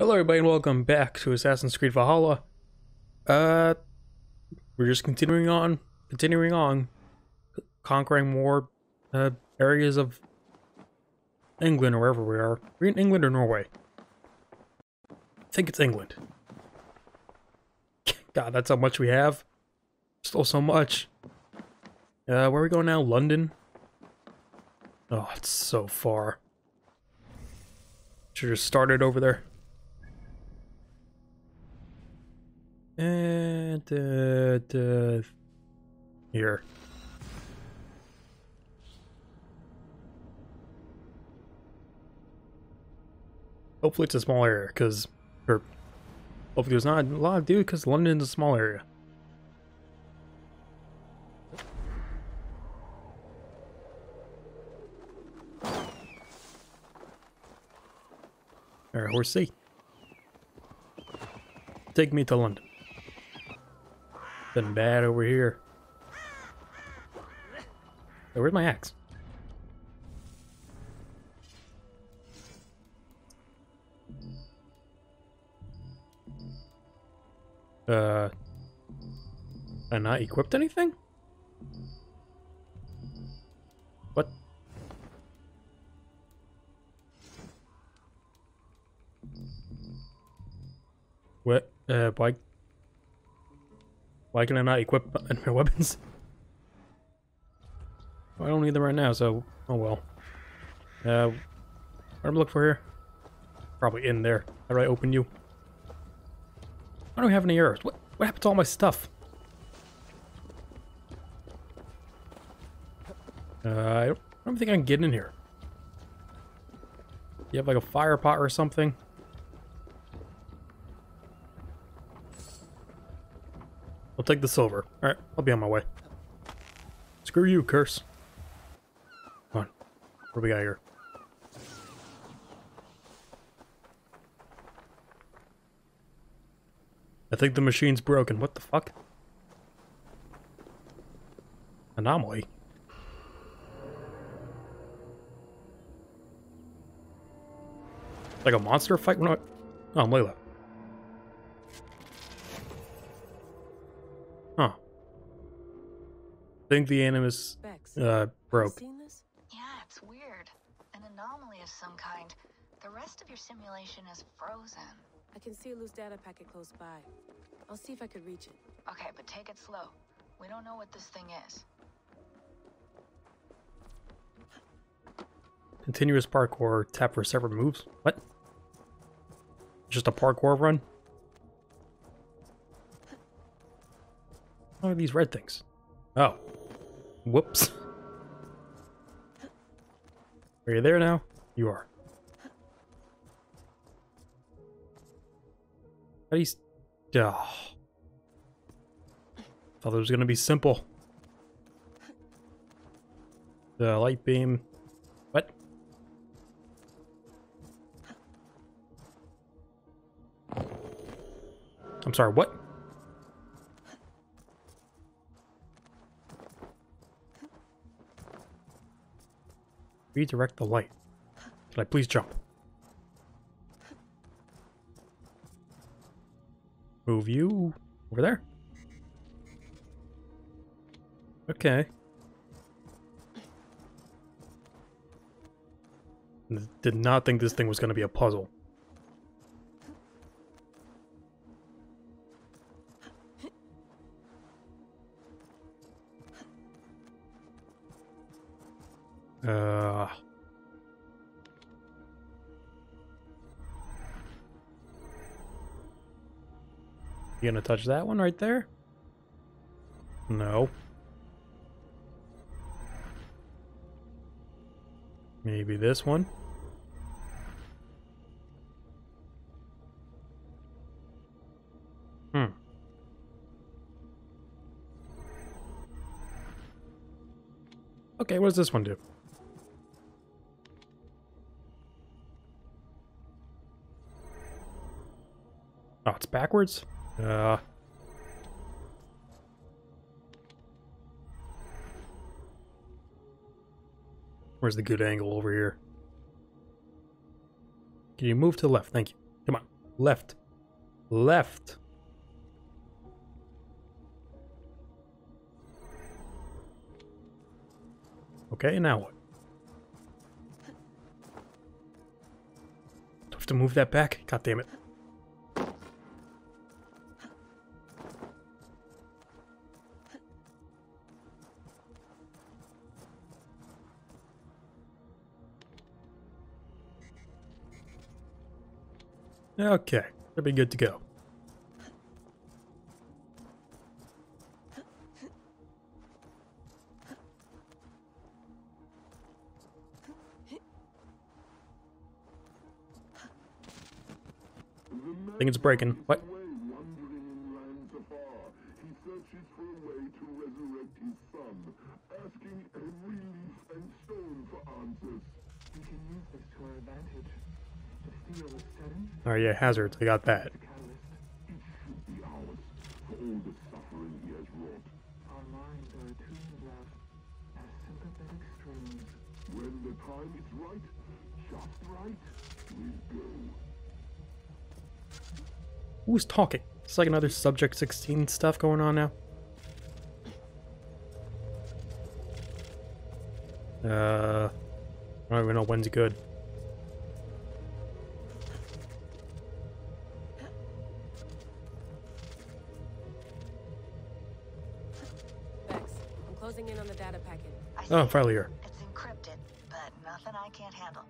Hello everybody and welcome back to Assassin's Creed Valhalla. Uh, we're just continuing on, continuing on, conquering more uh, areas of England or wherever we are. We're in England or Norway? I think it's England. God, that's how much we have. Still so much. Uh, where are we going now? London? Oh, it's so far. Should have started over there. And uh, uh, here. Hopefully it's a small area, because, or hopefully there's not a lot of dude, because London's a small area. Alright, horse C. Take me to London. Been bad over here. Hey, where's my axe? Uh, I not equipped anything? What? What? Uh, why? Why can I not equip my weapons? Well, I don't need them right now, so oh well. Uh, what am I looking for here? Probably in there. How do I open you? I don't have any arrows. What? What happened to all my stuff? Uh, I don't, think I can get in here. You have like a fire pot or something? I'll take the silver. Alright, I'll be on my way. Screw you, curse. Come on. What do we got here? I think the machine's broken. What the fuck? Anomaly. Like a monster fight? We're not... Oh, Layla. Think the animus uh, broke. Yeah, it's weird. An anomaly of some kind. The rest of your simulation is frozen. I can see a loose data packet close by. I'll see if I could reach it. Okay, but take it slow. We don't know what this thing is. Continuous parkour. Tap for separate moves. What? Just a parkour run? What are these red things? Oh. Whoops. Are you there now? You are. How do you... Oh. Thought it was gonna be simple. The light beam... What? I'm sorry, what? Redirect the light. Can I please jump? Move you over there. Okay. Did not think this thing was going to be a puzzle. Uh. You gonna touch that one right there? No. Maybe this one? Hmm. Okay, what does this one do? It's backwards? Uh. Where's the good angle over here? Can you move to the left? Thank you. Come on. Left. Left. Okay, now what? Do I have to move that back? God damn it. Okay, should be good to go. I think it's breaking. What? away wandering in lands afar. He searches for a way to resurrect his son, asking every leaf and stone for answers. We can use this to our advantage. To steal the sudden Oh yeah, hazards. I got that. catalyst. It should be ours for all the suffering he has wrought. Our minds are attuned to love as sympathetic strings. When the time is right, just right, we'll go. Who's talking? It's like another Subject 16 stuff going on now. Uh, I don't even know when's good. Oh, see. finally here. It's encrypted, but nothing I can't handle.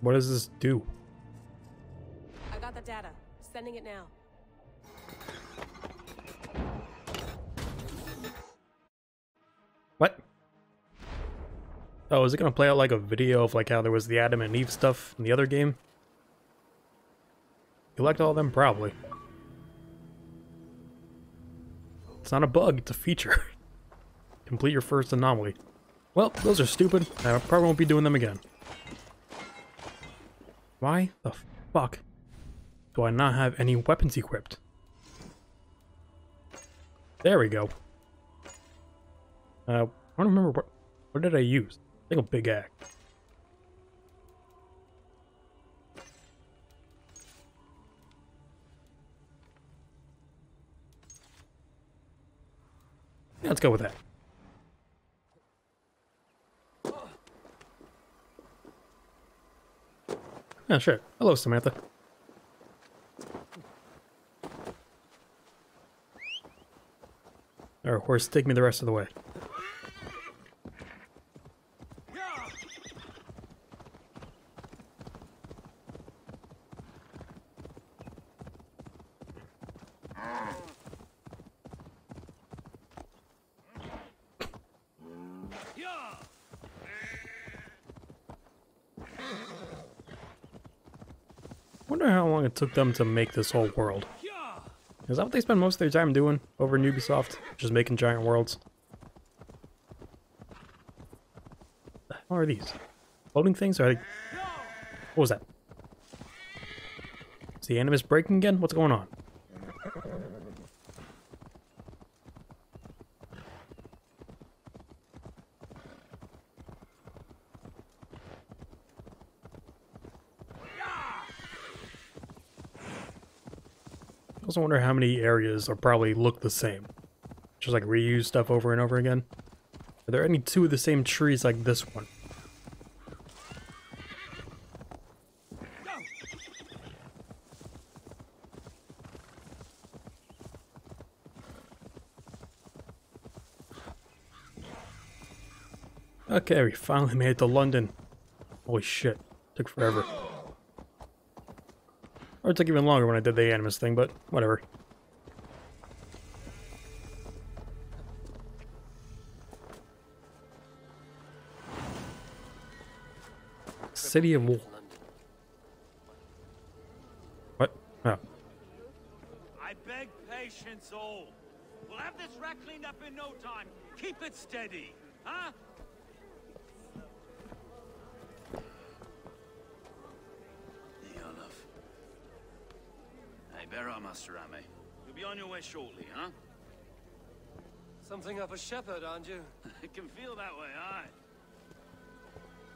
What does this do? I got the data. Sending it now. What? Oh, is it gonna play out like a video of like how there was the Adam and Eve stuff in the other game? You liked all of them? Probably. It's not a bug, it's a feature. Complete your first anomaly. Well, those are stupid. I probably won't be doing them again. Why the fuck do I not have any weapons equipped? There we go. Uh, I don't remember what. What did I use? I think a big axe. Let's go with that. Yeah, sure. Hello, Samantha. Our horse, take me the rest of the way. Wonder how long it took them to make this whole world. Is that what they spend most of their time doing over in Ubisoft? Just making giant worlds? Hell are these? Floating things? Or are they... What was that? Is the animus breaking again? What's going on? Also wonder how many areas are probably look the same. Just like reuse stuff over and over again. Are there any two of the same trees like this one? Okay, we finally made it to London. Holy shit. Took forever. Or it took even longer when I did the Animus thing, but whatever. City of War. What? Oh. I beg patience all. We'll have this wreck cleaned up in no time. Keep it steady, You'll be on your way shortly, huh? Something of a shepherd, aren't you? It can feel that way, aye.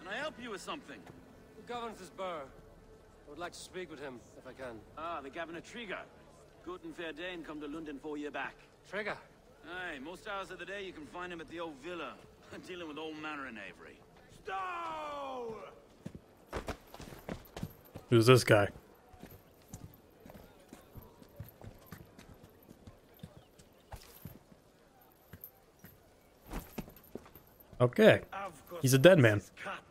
Can I help you with something? Who governs this burr? I would like to speak with him. if I can. Ah, the Governor Tryggr. Guten Verdane come to London four year back. Tryggr. Aye, most hours of the day you can find him at the old villa, dealing with all manner in Avery. Stowe! Who's this guy? Okay. He's a dead man. Cut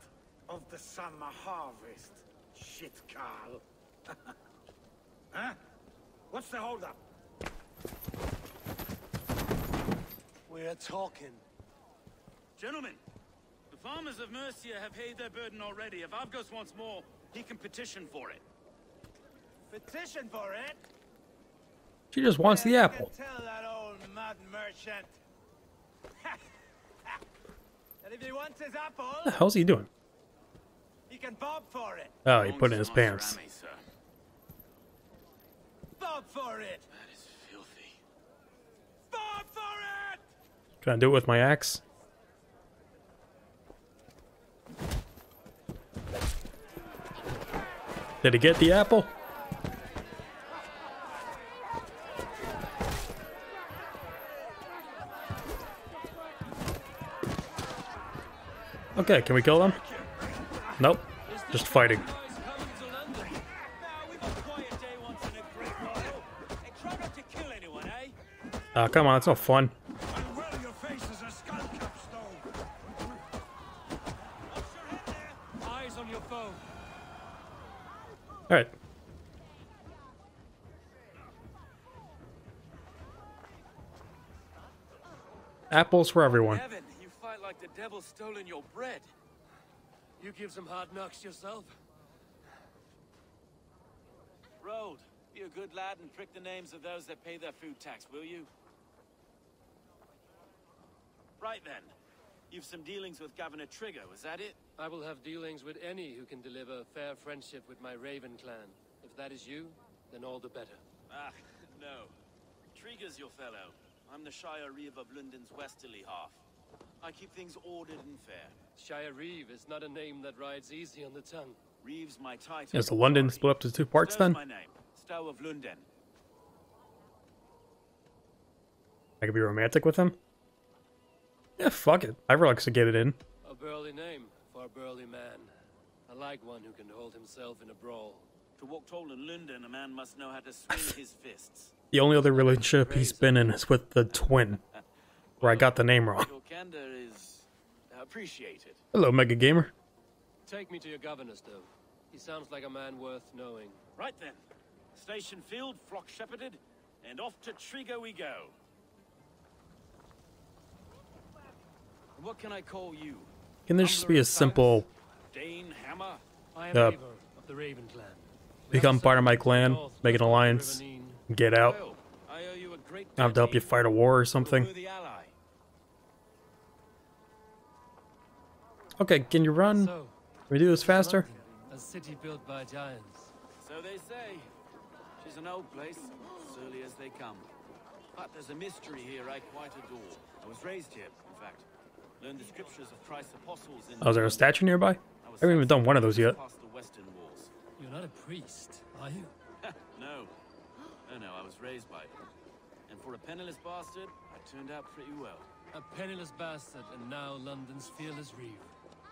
of the summer harvest. Shit, Carl. huh? What's the holdup? We're talking. Gentlemen, the farmers of Mercia have paid their burden already. If Avgos wants more, he can petition for it. Petition for it? She just wants the apple. Tell that old mud merchant. that if he wants his apple, What the hell's he doing? he can bob for it. Oh, he put it in his pants. Bob for it. That is filthy. Bob for it. Can I do it with my axe? Did he get the apple? Okay, can we kill them? Nope. Just fighting. Not? Ah, come on, it's no fun. Alright. Apples for everyone. Evan, you fight like the devil's stolen your bread. You give some hard knocks yourself. Road, be a good lad and prick the names of those that pay their food tax, will you? Right then. You've some dealings with Governor Tryggr, was that it? I will have dealings with any who can deliver fair friendship with my Raven clan. If that is you, then all the better. Ah, no. Tryggr's your fellow. I'm the Shire Reeve of London's westerly half. I keep things ordered and fair. Shire Reeve is not a name that rides easy on the tongue. Reeve's my title. Is the London split up to two parts Stowe's then? my name. Stowe of London. I could be romantic with him? Yeah, fuck it. I relax to get it in. A burly name for a burly man. I like one who can hold himself in a brawl. To walk tall in London, a man must know how to swing his fists. The only other relationship he's been in is with the twin, where I got the name wrong. Your candor is appreciated. Hello, Mega Gamer. Take me to your governor, Stowe. He sounds like a man worth knowing. Right then. Station field, flock shepherded, and off to Trigger we go. What can I call you? Can there just be a simple? Dane Hammer? I am Uh, of the Raven clan. Become part of my clan, make an alliance, get out? Well, I owe you a great I have to help you fight a war or You're a something. Okay, can you run? So, Can we do this faster? London, a city built by giants. So they say. She's an old place, surly as they come. But there's a mystery here I quite adore. I was raised here, in fact. Learned the scriptures of Christ's apostles in Oh, is there a statue nearby? I I haven't even done one of those yet. Past the western walls. You're not a priest, are you? no. No, no, I was raised by it. And for a penniless bastard, I turned out pretty well. A penniless bastard and now London's fearless Reeve.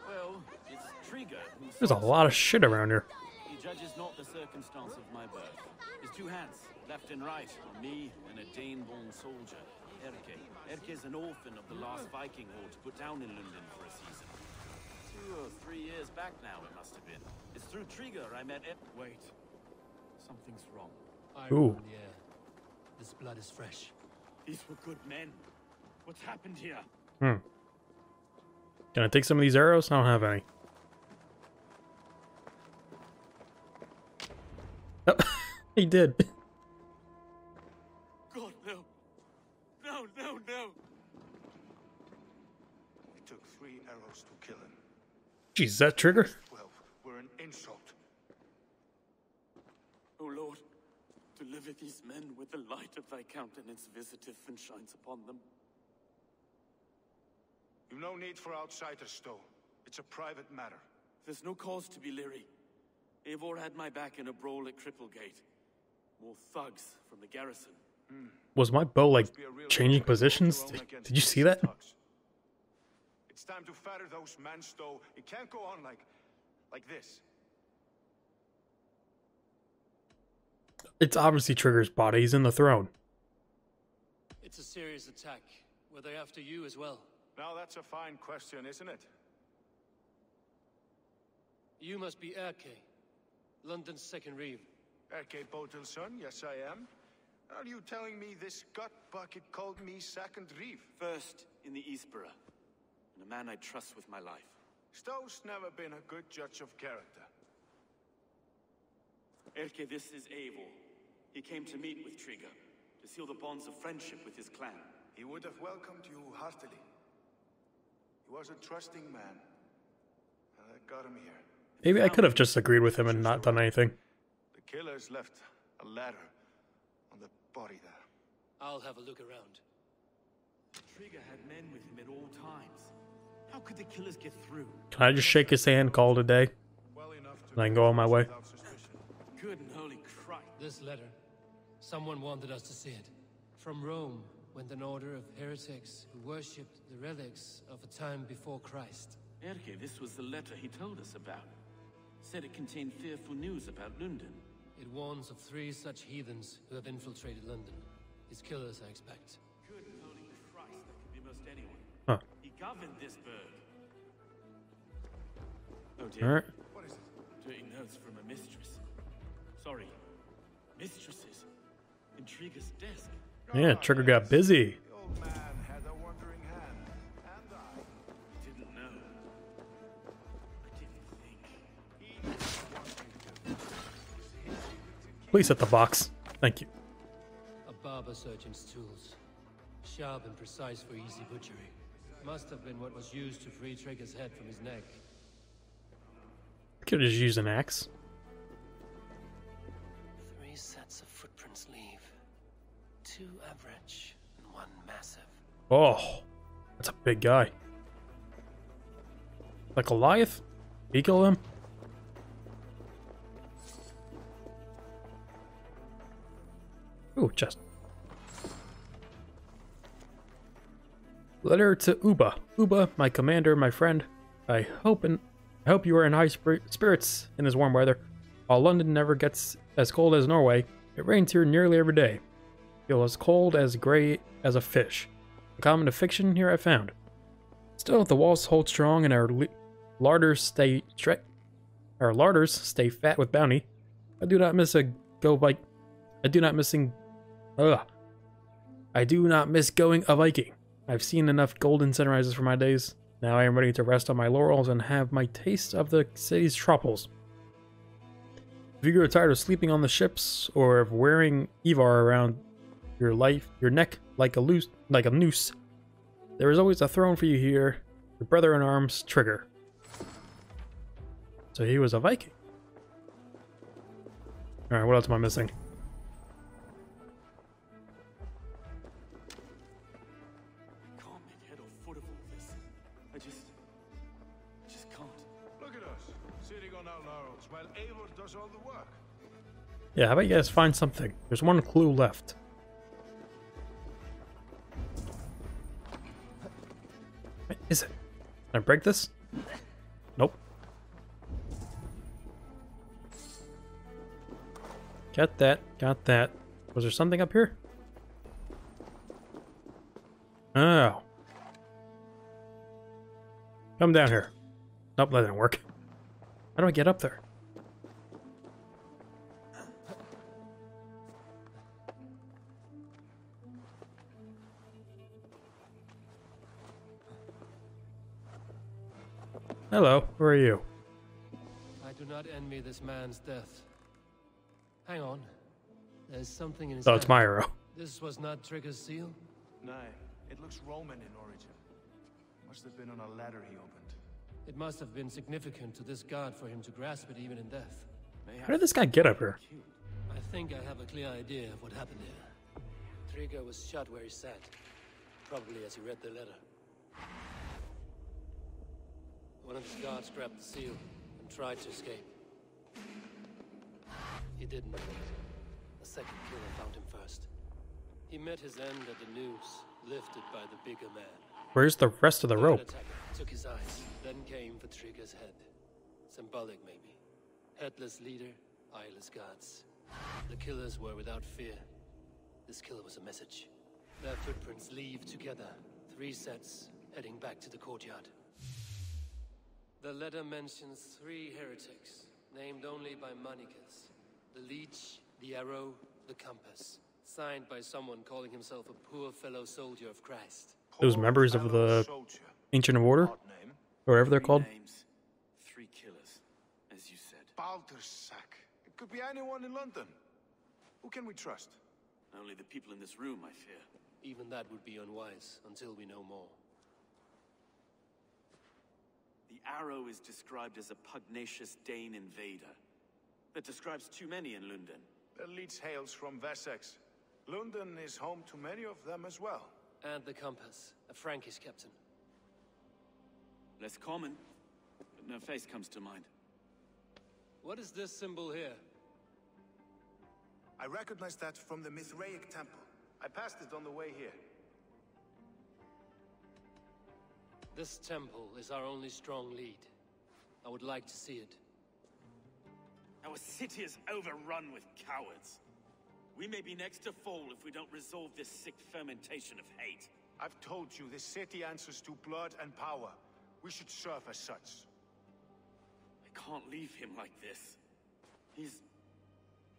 Well, it's Tryggr There's a lot of shit around here. He judges not the circumstance of my birth. His two hands, left and right, on me and a Dane-born soldier, Erke. Erke is an orphan of the last Viking horde put down in London for a season. Two or three years back now, it must have been. It's through Tryggr I met Ed. Wait. Something's wrong. Iron Ooh. in. This blood is fresh. These were good men. What's happened here? Hmm. Can I take some of these arrows? I don't have any. Oh, he did. God, no. No, no, no. It took three arrows to kill him. Jeez, is that Tryggr? Twelve were an insult. O Lord, deliver these men with the light of thy countenance visiteth and shines upon them. You've no need for outsiders, Stowe. It's a private matter. There's no cause to be leery. Eivor had my back in a brawl at Cripplegate. More thugs from the garrison. Hmm. Was my bow like Must be a real changing positions? Did, did you see that? It's time to fatter those men, Stowe. It can't go on like, like this. It's obviously Tryggr's body. He's in the throne. It's a serious attack. Were they after you as well? Now that's a fine question, isn't it? You must be Erke, London's second reeve. Erke Botel's yes I am. Are you telling me this gut bucket called me second reeve? First in the Eastborough, and a man I trust with my life. Stowe's never been a good judge of character. Erke, this is Eivor. He came to meet with Tryggr, to seal the bonds of friendship with his clan. He would have welcomed you heartily. He was a trusting man. Uh, and I got him here. Maybe I could have just agreed with him and not done anything. The killers left a ladder on the body there. I'll have a look around. Tryggr had men with him at all times. How could the killers get through? Can I just shake his hand, call it a day? Well enough to And I can go on my way. Good and holy Christ. This letter. Someone wanted us to see it. From Rome went an order of heretics who worshipped the relics of a time before Christ. Erke, this was the letter he told us about. Said it contained fearful news about London. It warns of three such heathens who have infiltrated London. His killers, I expect. Good and holy Christ, that could be most anyone. Huh. He governed this bird. Oh dear. Alright. What is it? Dirty notes from a mistress. Sorry, mistresses. Intriguer's desk. Yeah, Tryggr got busy. The old man had a wandering hand. And I. Didn't know. I didn't think. He wanted to. Please hit the box. Thank you. A barber surgeon's tools. Sharp and precise for easy butchery. Must have been what was used to free Tryggr's head from his neck. Could have just used an axe. Three sets of footprints leave. Two average and one massive. Oh, that's a big guy. Like Goliath? He kill him? Ooh, chest. Letter to Ubba. Ubba, my commander, my friend. I hope and I hope you are in high spir- spirits in this warm weather. While London never gets as cold as Norway, it rains here nearly every day. Feel as cold as gray as a fish. A common to fiction here I found. Still, the walls hold strong and our larders stay stre- our larders stay fat with bounty. I do not miss a go bike. I do not missing. Ugh. I do not miss going a Viking. I've seen enough golden sunrises for my days. Now I am ready to rest on my laurels and have my taste of the city's troubles. If you grow tired of sleeping on the ships or of wearing Ivarr around your life, your neck like a loose, like a noose, there is always a throne for you here. Your brother in arms, Tryggr. So he was a Viking. All right, what else am I missing? Can't make head or foot of all this. I just. Can't. Look at us, sitting on our laurels while Eivor does all the work. Yeah, how about you guys find something? There's one clue left. Can I break this? Nope. Got that. Got that. Was there something up here? Oh. Come down here. Nope, that didn't work. How do I get up there? Hello, who are you? I do not envy this man's death. Hang on. There's something in his Oh, it's hand. my arrow. This was not Tryggr's seal? Nay, it looks Roman in origin. Must have been on a ladder he opened. It must have been significant to this god for him to grasp it even in death. May How did this guy get up here? I think I have a clear idea of what happened here. Tryggr was shot where he sat, probably as he read the letter. One of his guards grabbed the seal and tried to escape. He didn't make it. A second killer found him first. He met his end at the noose, lifted by the bigger man. Where's the rest of the rope? took his eyes, then came for Tryggr's head. Symbolic, maybe. Headless leader, eyeless guards. The killers were without fear. This killer was a message. Their footprints leave together. Three sets, heading back to the courtyard. The letter mentions three heretics, named only by Manicus. The Leech, the Arrow, the Compass. Signed by someone calling himself a poor fellow soldier of Christ. Those members of the Ancient Order, or whatever they're called. names, three killers, as you said. Baldersack. It could be anyone in London. Who can we trust? Only the people in this room, I fear. Even that would be unwise until we know more. The Arrow is described as a pugnacious Dane invader. That describes too many in London. The Leech hails from Wessex. London is home to many of them as well. And the Compass, a Frankish captain. Less common, but no face comes to mind. What is this symbol here? I recognize that from the Mithraic temple. I passed it on the way here. This temple is our only strong lead. I would like to see it. Our city is overrun with cowards. We may be next to fall if we don't resolve this sick fermentation of hate. I've told you, this city answers to blood and power. We should serve as such. I can't leave him like this. He's...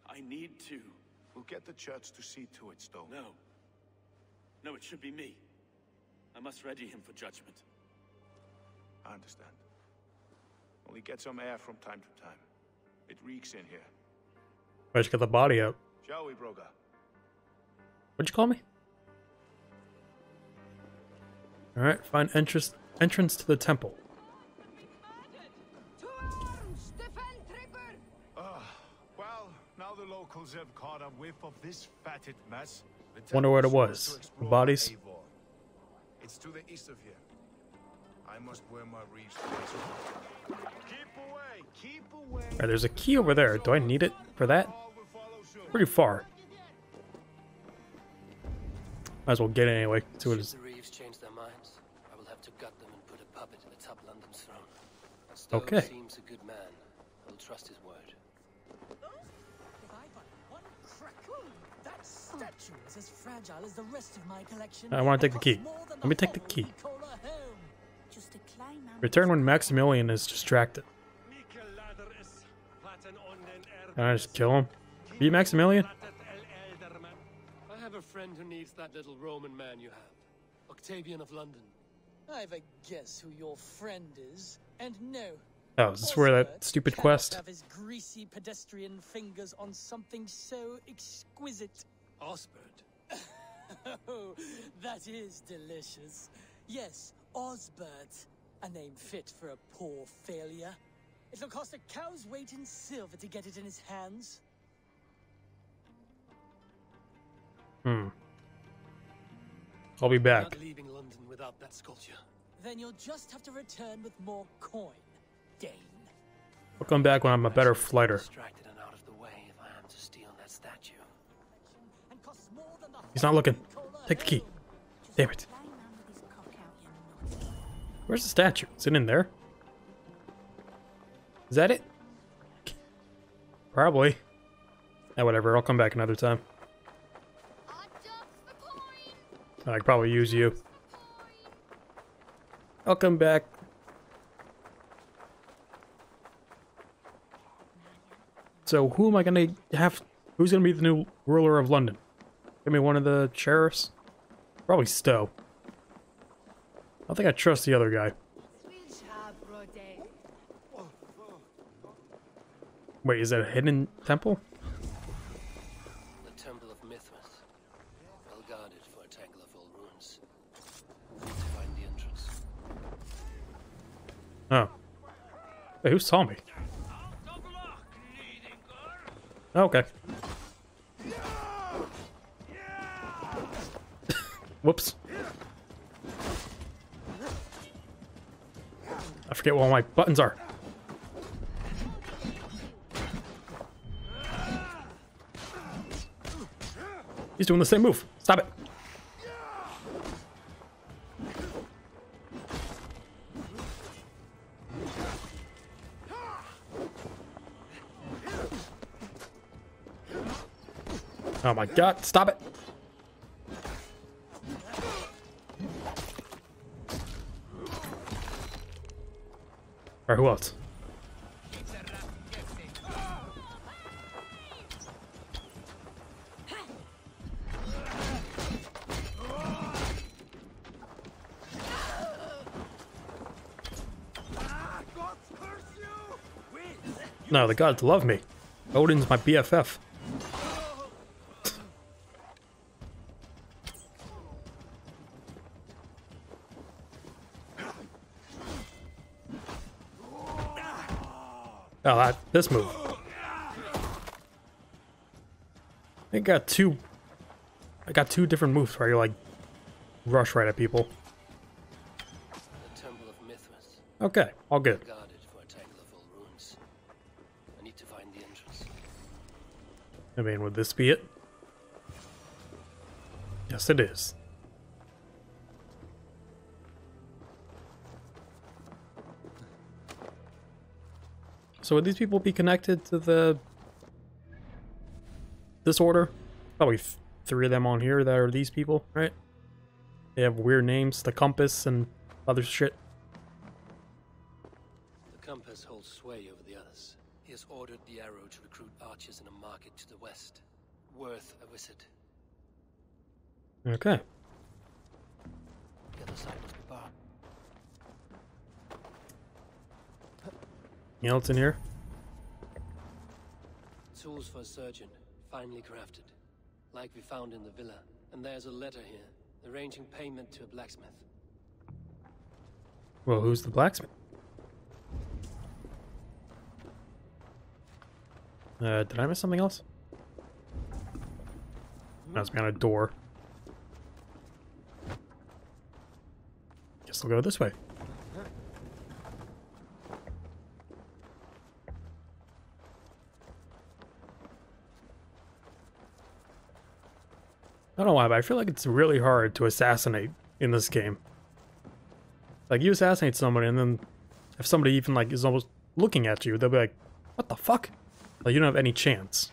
I need to. We'll get the church to see to it, Stone. No. No, it should be me. I must ready him for judgment. I understand. Only get some air from time to time. It reeks in here. Just got the body out. Shall we, Broga? What'd you call me? Alright, find entrance entrance to the temple. Ah, well, now the locals have caught a whiff of this fatted mess. Wonder what it was. The bodies? It's to the east of here. I must wear my reefs. Keep away, keep away. Alright, there's a key over there. Do I need it for that? All will follow soon. Pretty far. Might as well get it anyway. See what it the Reeves change their minds, I will have to gut them and put a puppet atop London's throne. But Stowe Okay. seems a good man. I'll trust his word. If I one crack, that statue is as fragile as the rest of my collection. I wanna take the key. costs more than Let me take the key. Return when Maximilian is distracted. Can I just kill him? Beat Maximilian? I have a friend who needs that little Roman man you have. Octavian of London. I have a guess who your friend is, and no. Oh, is this where that stupid quest? Have his greasy pedestrian fingers on something so exquisite. Osbert. Oh, that is delicious. Yes, Osbert. A name fit for a poor failure. It'll cost a cow's weight in silver to get it in his hands. Hmm. I'll be We're back. Not leaving London without that sculpture. Then you'll just have to return with more coin, Dane. I'll come back when I'm a better I should be fighter. Distracted and out of the way if I am to steal that statue. And costs more than the He's not looking. whole we call a Take the key. home. Damn it. Where's the statue? Is it in there? Is that it? Probably. Eh, whatever. I'll come back another time. I could probably use you. I'll come back. So who am I gonna have? Who's gonna be the new ruler of London? Give me one of the sheriffs. Probably Stowe. I don't think I trust the other guy. Wait, is that a hidden temple? The Temple of Mithras. Well guarded for a tangle of old ruins. Find the entrance. Oh. Hey, who saw me? Oh, okay. Whoops. forget what all my buttons are. He's doing the same move. Stop it. Oh my god, stop it. Alright, who else? No, the gods love me. Odin's my BFF. Oh, that, this move. I got two. I got two different moves where you like rush right at people. Okay, all good. I mean, would this be it? Yes, it is. So would these people be connected to the this order? Probably th three of them on here that are these people, right? They have weird names, the compass and other shit. The compass holds sway over the others. He has ordered the arrow to recruit archers in a market to the west. Worth a visit. Okay. The other side must be barred. Anything else in here? Tools for a surgeon, finely crafted. Like we found in the villa. And there's a letter here, arranging payment to a blacksmith. Well, who's the blacksmith? Uh, did I miss something else? That's behind a door. Guess I'll go this way. But I feel like it's really hard to assassinate in this game. Like, you assassinate somebody, and then if somebody even, like, is almost looking at you, they'll be like, what the fuck? Like, you don't have any chance.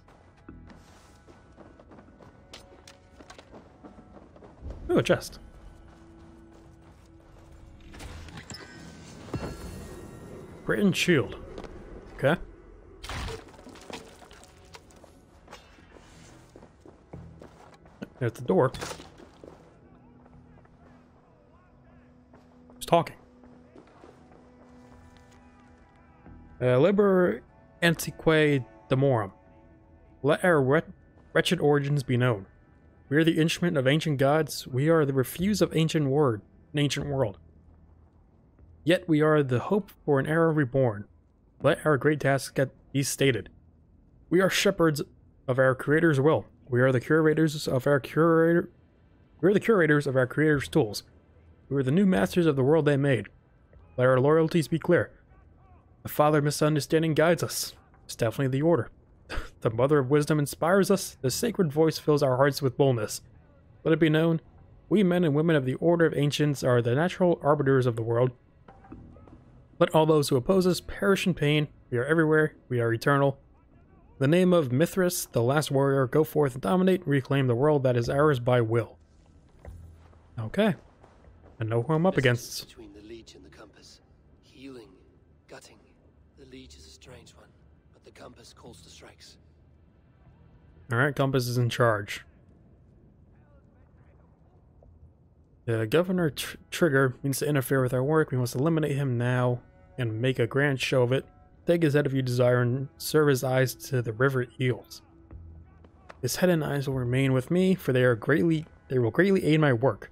Ooh, a chest. Britain shield. There's the door. Who's talking? Uh, Liber Antique Demorum. Let our wretched origins be known. We are the instrument of ancient gods. We are the refuse of ancient word, an ancient world. Yet we are the hope for an era reborn. Let our great task get be stated. We are shepherds of our Creator's will. We are the curators of our curator. We are the curators of our Creator's tools. We are the new masters of the world they made. Let our loyalties be clear. The Father of misunderstanding guides us. It's definitely the order. the Mother of Wisdom inspires us. The sacred voice fills our hearts with boldness. Let it be known, we men and women of the Order of Ancients are the natural arbiters of the world. Let all those who oppose us perish in pain. We are everywhere. We are eternal. The name of Mithras, the last warrior, go forth and dominate and reclaim the world that is ours by will. Okay. I know who I'm up against. Between the leech and the compass. Healing, gutting. The leech is a strange one, but the compass calls the strikes. Alright, Compass is in charge. The Governor Tr- Tryggr means to interfere with our work. We must eliminate him now and make a grand show of it. Take his head if you desire and serve his eyes to the river eels. His head and eyes will remain with me, for they are greatly they will greatly aid my work.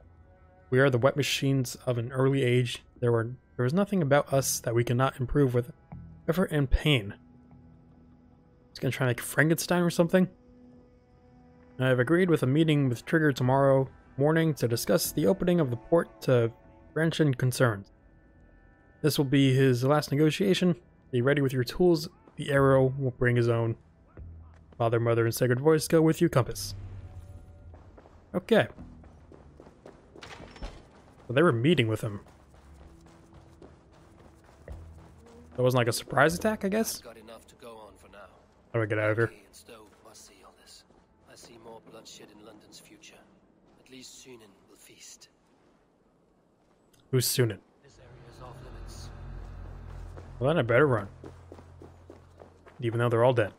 We are the wet machines of an early age. There were there is nothing about us that we cannot improve with effort and pain. It's gonna try like Frankenstein or something. I have agreed with a meeting with Tryggr tomorrow morning to discuss the opening of the port to Branchen concerns. This will be his last negotiation. Be ready with your tools. The arrow will bring his own. Father, Mother, and Sacred Voice go with you, Compass. Okay. So they were meeting with him. That wasn't like a surprise attack, I guess? Got enough to go on for now. How do I get out of here? Kay and Stowe must see all this. I see more bloodshed in London's future. At least Sunan will feast. Who's Sunan? This area is off limits. Well, then I better run. Even though they're all dead.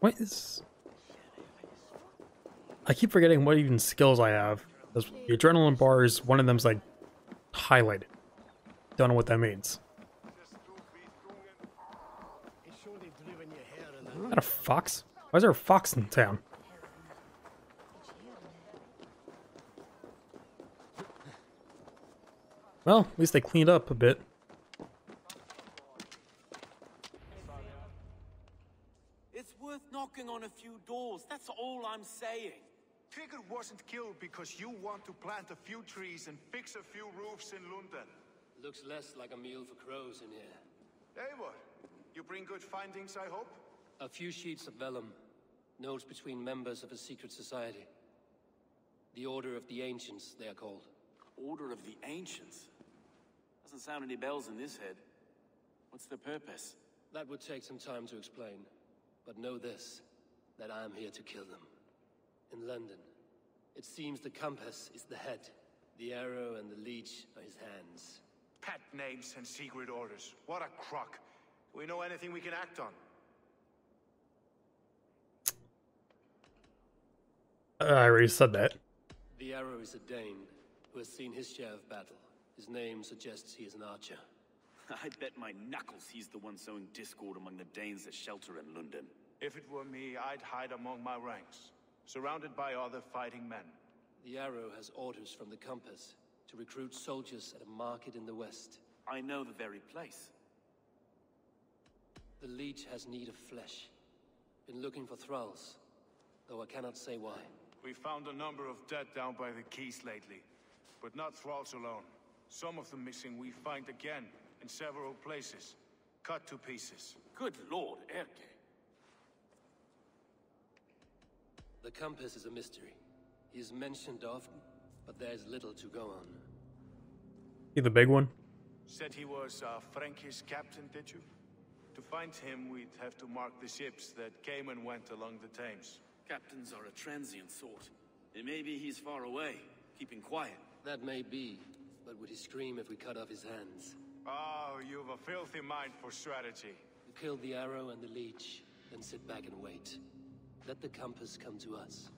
What is... I keep forgetting what even skills I have. The adrenaline bars, one of them's like highlighted. Don't know what that means. Is that a fox? Why is there a fox in town? Well, at least they cleaned up a bit. It's worth knocking on a few doors, that's all I'm saying. Tryggr wasn't killed because you want to plant a few trees and fix a few roofs in London. Looks less like a meal for crows in here. Eivor, you bring good findings, I hope? A few sheets of vellum. Notes between members of a secret society. The Order of the Ancients, they are called. Order of the Ancients? Doesn't sound any bells in this head. What's the purpose? That would take some time to explain. But know this, that I am here to kill them. In London, it seems the compass is the head. The arrow and the leech are his hands. Pet names and secret orders. What a crock. Do we know anything we can act on? Uh, I already said that. The arrow is a Dane who has seen his share of battle. His name suggests he is an archer. I bet my knuckles he's the one sowing discord among the Danes that shelter in London. If it were me, I'd hide among my ranks, surrounded by other fighting men. The arrow has orders from the compass to recruit soldiers at a market in the west. I know the very place. The leech has need of flesh. Been looking for thralls, though I cannot say why. We found a number of dead down by the quays lately, but not thralls alone. Some of the missing we find again in several places, cut to pieces. Good lord, Erke. The compass is a mystery. He is mentioned often, but there's little to go on. See the big one? Said he was uh, a Frankish captain, did you? To find him, we'd have to mark the ships that came and went along the Thames. Captains are a transient sort. It may be he's far away, keeping quiet. That may be, but would he scream if we cut off his hands? Oh, you've a filthy mind for strategy. We kill the arrow and the leech, then sit back and wait. Let the compass come to us.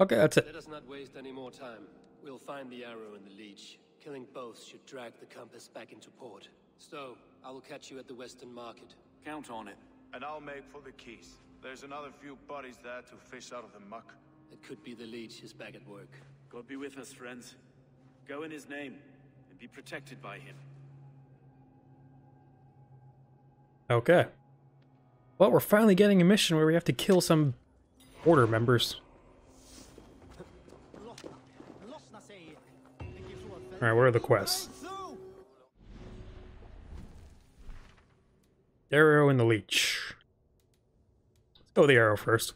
Okay, that's it. Let us not waste any more time. We'll find the arrow and the leech. Killing both should drag the compass back into port. Stowe, I will catch you at the Western Market. Count on it. And I'll make for the quays. There's another few bodies there to fish out of the muck. It could be the leech is back at work. God be with us, friends. Go in his name, and be protected by him. Okay. Well, we're finally getting a mission where we have to kill some order members. Alright, what are the quests? Arrow and the leech. Let's go with the arrow first.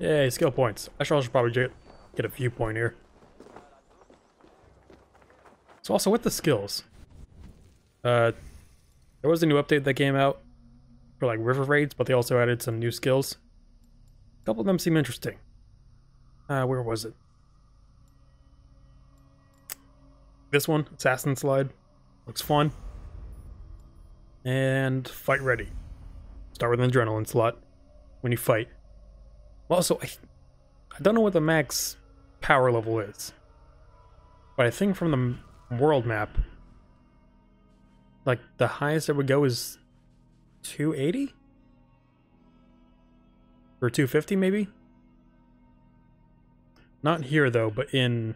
Yay, skill points. I should probably get, get a viewpoint here. So also with the skills, uh, there was a new update that came out for like river raids, but they also added some new skills. A couple of them seem interesting. Uh, where was it? This one, Assassin Slide, looks fun. And fight ready. Start with an adrenaline slot when you fight. Well, also, I, I don't know what the max power level is, but I think from the world map, like the highest it would go is 280 or 250 maybe. Not here though, but in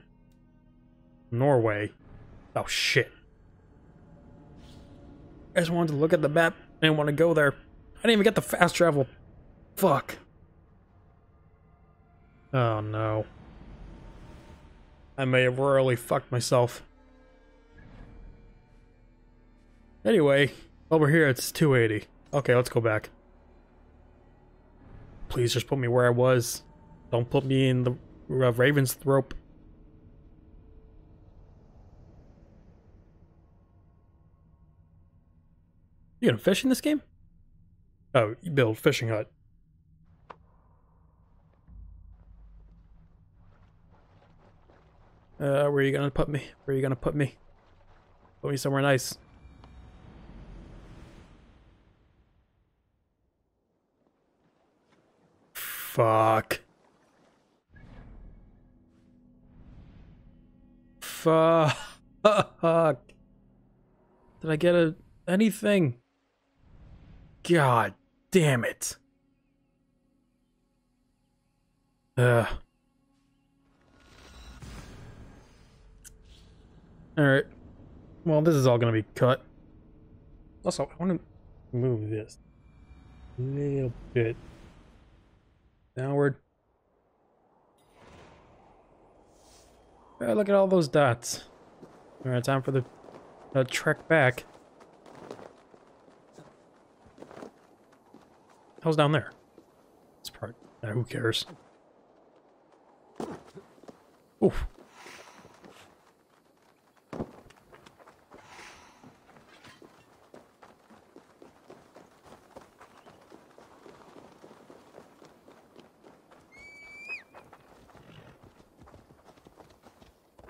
Norway. Oh shit. I just wanted to look at the map. I didn't want to go there. I didn't even get the fast travel. Fuck. Oh no. I may have royally fucked myself. Anyway, over here it's 280. Okay, let's go back. Please just put me where I was. Don't put me in the uh, Ravensthorpe. You gonna fish in this game? Oh, you build fishing hut. Uh, where are you gonna put me? Where are you gonna put me? Put me somewhere nice. Fuck. Fuck. Did I get a anything? God damn it. Ugh. Alright. Well, this is all gonna be cut. Also, I want to move this a little bit downward. Uh, look at all those dots. Alright, time for the uh, trek back. How's down there? This part. Uh, who cares? Oof.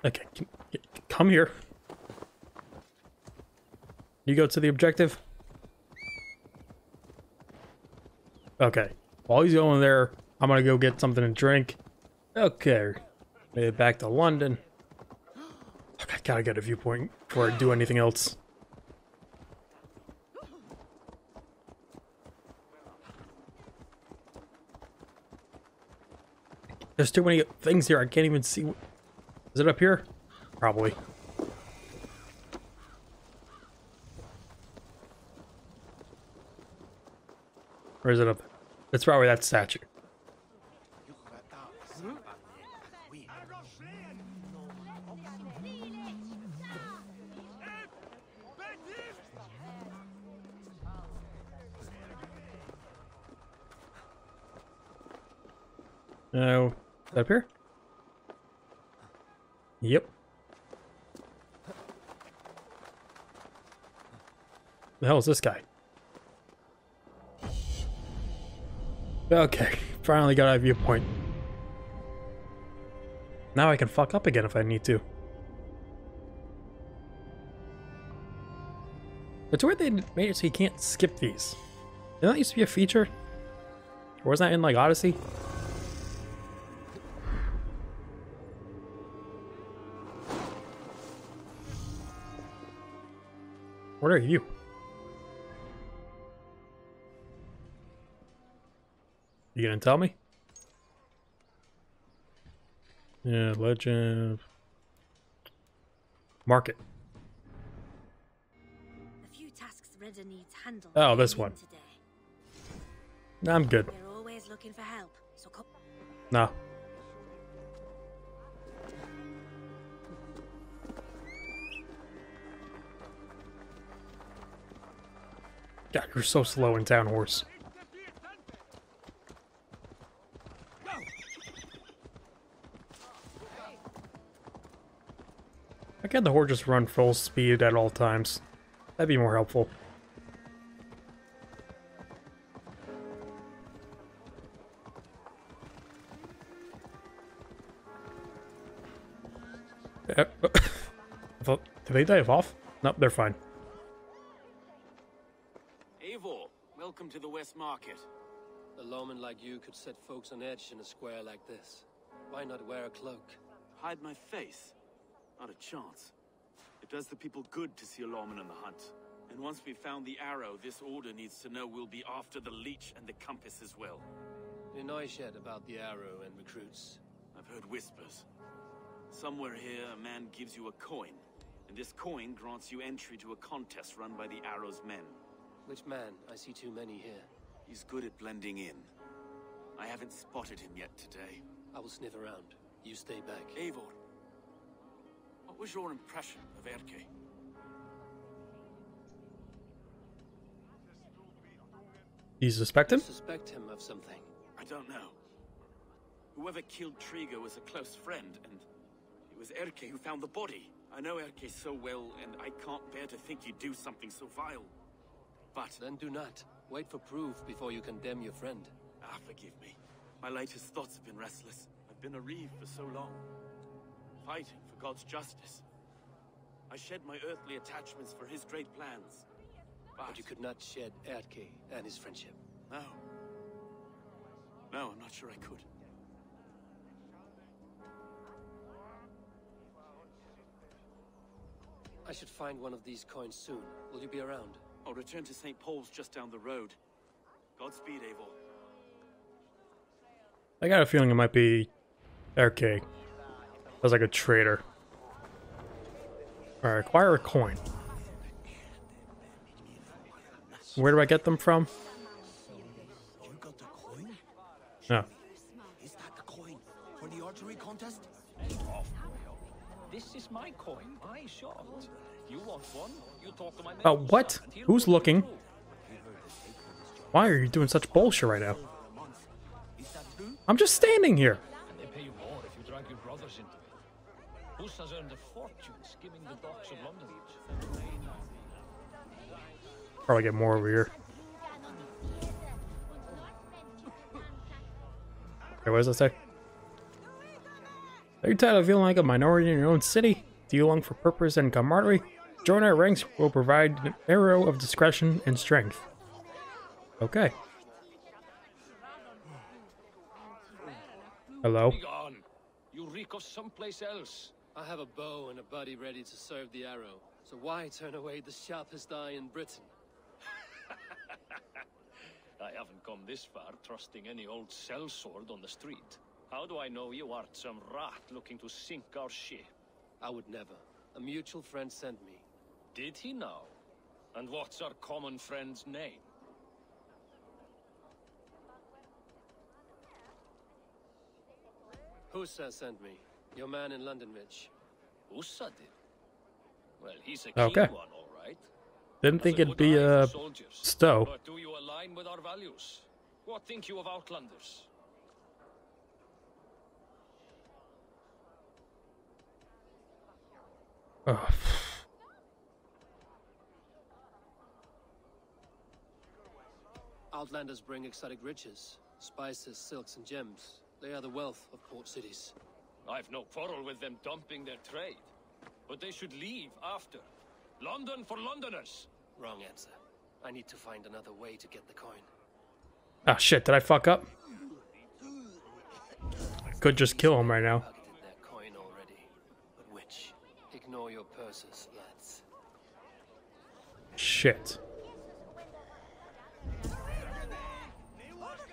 Okay, come here. You go to the objective. Okay, while he's going there, I'm gonna go get something to drink. Okay, back to London. I gotta get a viewpoint before I do anything else. There's too many things here. I can't even see. Is it up here? Probably. Or is it up? It's probably that statue. No. Is that up here? Yep. The hell is this guy? Okay, finally got a viewpoint. Now I can fuck up again if I need to. It's weird they made it so you can't skip these. Didn't that used to be a feature? Or was that in like Odyssey? What are you? You gonna tell me? Yeah, legend. Market. A few tasks Redder needs handled. Oh, this one. Today. Nah, I'm good. We're always looking for help, so come. No. God, you're so slow in town, horse. I can't the horse just run full speed at all times? That'd be more helpful. Eh, I thought, did they dive off? Nope, they're fine. Eivor, welcome to the West Market. A lawman like you could set folks on edge in a square like this. Why not wear a cloak? Hide my face? Not a chance. It does the people good to see a lawman on the hunt. And once we've found the arrow, this order needs to know we'll be after the leech and the compass as well. You know yet about the arrow and recruits. I've heard whispers. Somewhere here, a man gives you a coin, and this coin grants you entry to a contest run by the Arrow's men. Which man? I see too many here. He's good at blending in. I haven't spotted him yet today. I will sniff around. You stay back. Eivor, what was your impression of Erke? You suspect him? Suspect him of something. I don't know. Whoever killed Tryggr was a close friend, and it was Erke who found the body. I know Erke so well, and I can't bear to think he'd do something so vile. But... Then do not. Wait for proof before you condemn your friend. Ah, forgive me. My latest thoughts have been restless. I've been a reeve for so long. Fighting for God's justice. I shed my earthly attachments for his great plans. But, But you could not shed Erke and his friendship. No. No, I'm not sure I could. I should find one of these coins soon. Will you be around? I'll return to St. Paul's just down the road. Godspeed, Eivor. I got a feeling it might be Erke. As like a traitor. Alright, acquire a coin. Where do I get them from? You got the coin? No. Is that the coin for the archery contest? This is my coin, my shot. You want one? You talk to my Oh, men. what? Who's looking? Why are you doing such bullshit right now? I'm just standing here. And they pay you more if you drag your brothers into it. Hus has earned a fortune skimming the docks of London. Probably get more over here. Okay, what does that say? Are you tired of feeling like a minority in your own city? Do you long for purpose and camaraderie? Join our ranks will provide an arrow of discretion and strength. Okay. Hello? You reek of someplace else. I have a bow and a buddy ready to serve the arrow. So why turn away the sharpest eye in Britain? I haven't come this far trusting any old sellsword on the street. How do I know you aren't some rat looking to sink our ship? I would never. A mutual friend sent me. Did he now? And what's our common friend's name? Husa sent me. Your man in London Ridge. Usa did. Well, he's a Okay. one, all right. Didn't think it'd be a uh, soldiers. Stowe. But do you align with our values? What think you of Outlanders? Ugh. Outlanders bring exotic riches. Spices, silks, and gems. They are the wealth of port cities. I've no quarrel with them dumping their trade. But they should leave after. London for Londoners! Wrong answer. I need to find another way to get the coin. Ah, shit, did I fuck up? I could just kill him right now. Pocketed their coin already. But which? Ignore your purses, lads. Shit.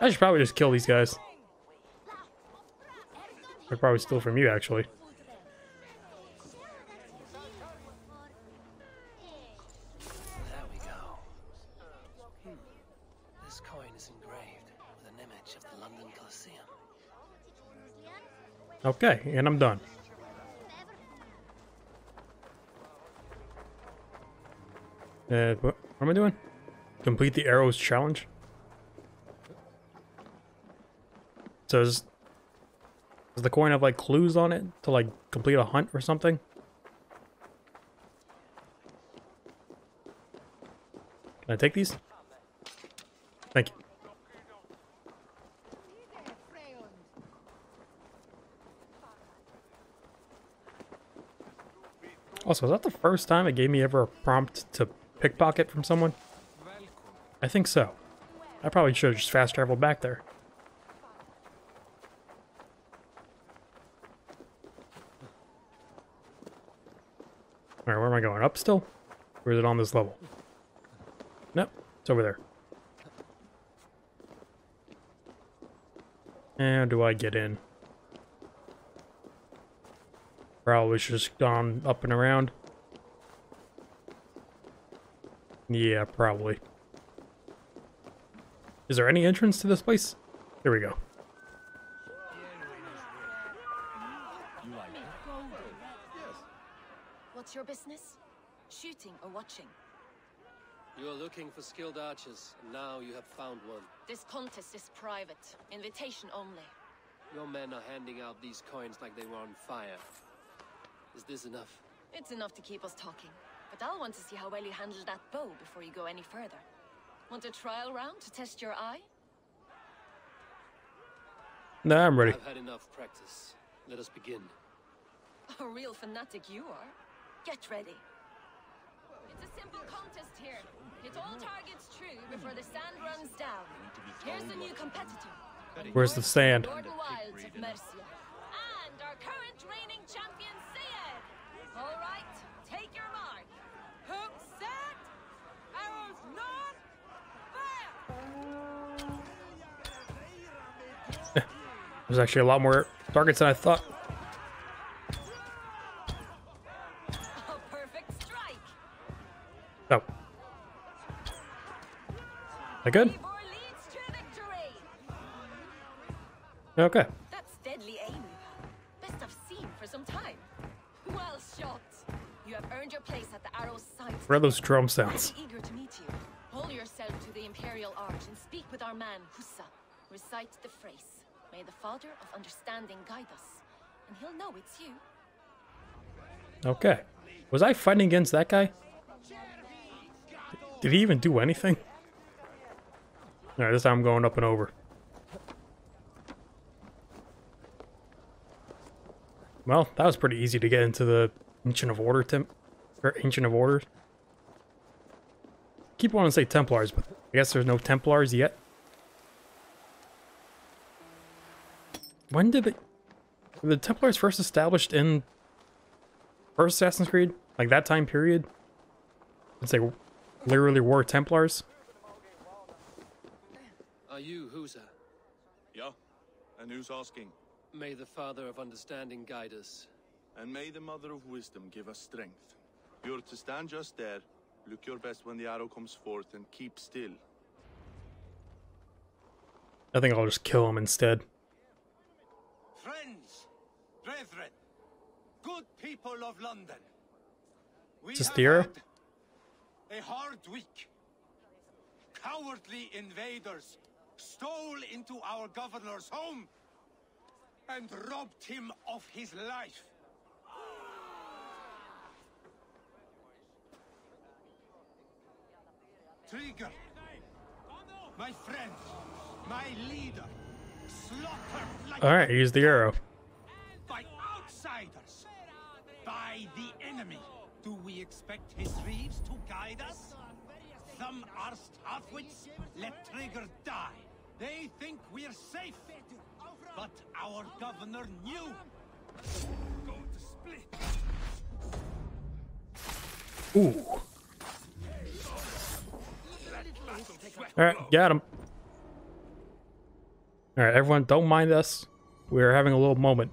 I should probably just kill these guys. They're probably steal from you, actually. There we go. Hmm. This coin is engraved with an image of the London Colosseum. Okay, and I'm done. Uh, what, what am I doing? Complete the arrows challenge. So is, does the coin have like clues on it to like complete a hunt or something? Can I take these? Thank you. Also, is that the first time it gave me ever a prompt to pickpocket from someone? I think so. I probably should have just fast traveled back there. Alright, where am I going? Still? Or is it on this level? Nope, it's over there. And do I get in? Probably should just gone up and around. Yeah, probably. Is there any entrance to this place? Here we go. What's your business? Shooting or watching? You're looking for skilled archers, and now you have found one. This contest is private. Invitation only. Your men are handing out these coins like they were on fire. Is this enough? It's enough to keep us talking. But I'll want to see how well you handle that bow before you go any further. Want a trial round to test your eye? Nah, I'm ready. I've had enough practice. Let us begin. A real fanatic you are. Get ready. It's a simple contest here. Hit all targets true before the sand runs down. Here's the new competitor. Where's the sand? Gordon Wilds of Mercia. And our current reigning champion, Syed. All right, take your mark. Hook set. Arrows not. Fire. There's actually a lot more targets than I thought. A. Oh. That good? Eivor leads to victory. Okay. That's deadly aim, Best I've seen for some time. Well shot. You have earned your place at the arrow's side. What are those drum sounds? I'm eager to meet you. Hold yourself to the Imperial Arch and speak with our man, Hussa. Recite the phrase. May the Father of Understanding guide us. And he'll know it's you. Okay. Was I fighting against that guy? Did he even do anything? Alright, this time I'm going up and over. Well, that was pretty easy to get into the Ancient of Order temp or Ancient of Orders. Keep wanting to say Templars, but I guess there's no Templars yet. When did the were the Templars first established in first Assassin's Creed? Like that time period? It's like literally were Templars? Are you Husa? Yeah, and who's asking? May the Father of Understanding guide us. And may the Mother of Wisdom give us strength. You're to stand just there, look your best when the arrow comes forth, and keep still. I think I'll just kill him instead. Friends, brethren, good people of London. We Is this have the arrow? a hard week. Cowardly invaders stole into our governor's home and robbed him of his life. Tryggr, my friend, my leader, slaughtered like Alright, use the arrow. by outsiders, by the enemy. Do we expect his thieves to guide us? Some arsed halfwits let Tryggr die. They think we're safe. But our governor knew. Going to split. Ooh. Alright, got him. Alright, everyone, don't mind us. We're having a little moment.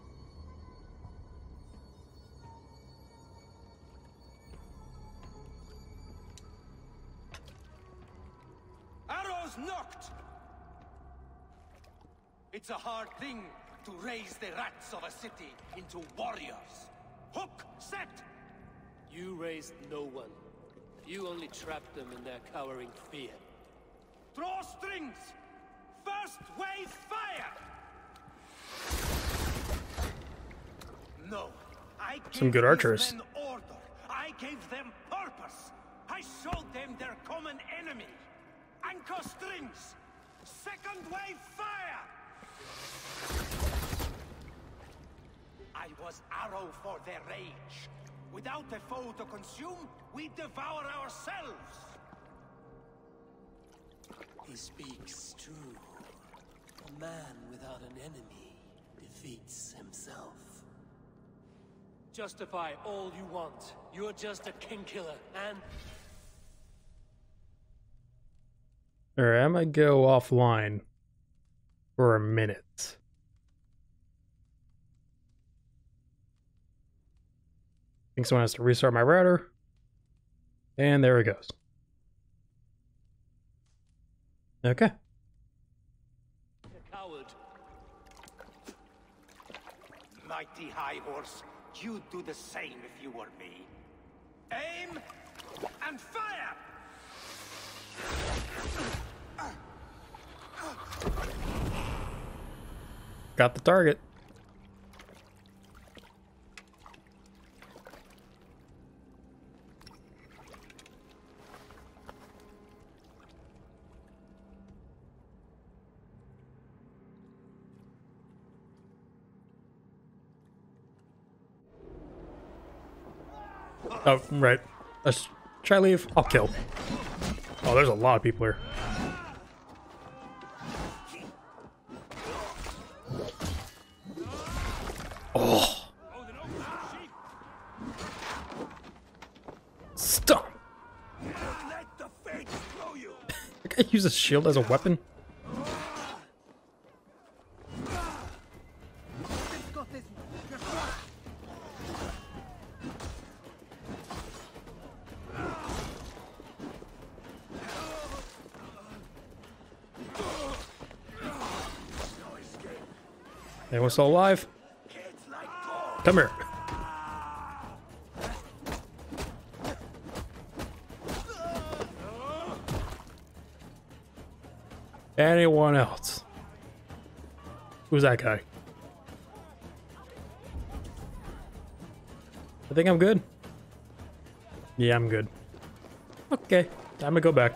It's a hard thing to raise the rats of a city into warriors. Hook, set! You raised no one. You only trapped them in their cowering fear. Draw strings! First wave fire! No, I gave Some good archers. men order. I gave them purpose. I showed them their common enemy. Anchor strings! Second wave fire! I was arrow for their rage. Without a foe to consume, we devour ourselves. He speaks true. A man without an enemy defeats himself. Justify all you want. You're just a king killer, and Alright, I'm gonna go offline for a minute. I think someone has to restart my router. And there it goes. Okay. coward. Mighty High Horse, you'd do the same if you were me. Aim and fire! Got the target. Oh, right. Let's try leave. I'll kill. Oh, there's a lot of people here. Shield as a weapon? Anyone still alive? Come here. Anyone else? Who's that guy? I think I'm good. Yeah, I'm good. Okay, time to go back.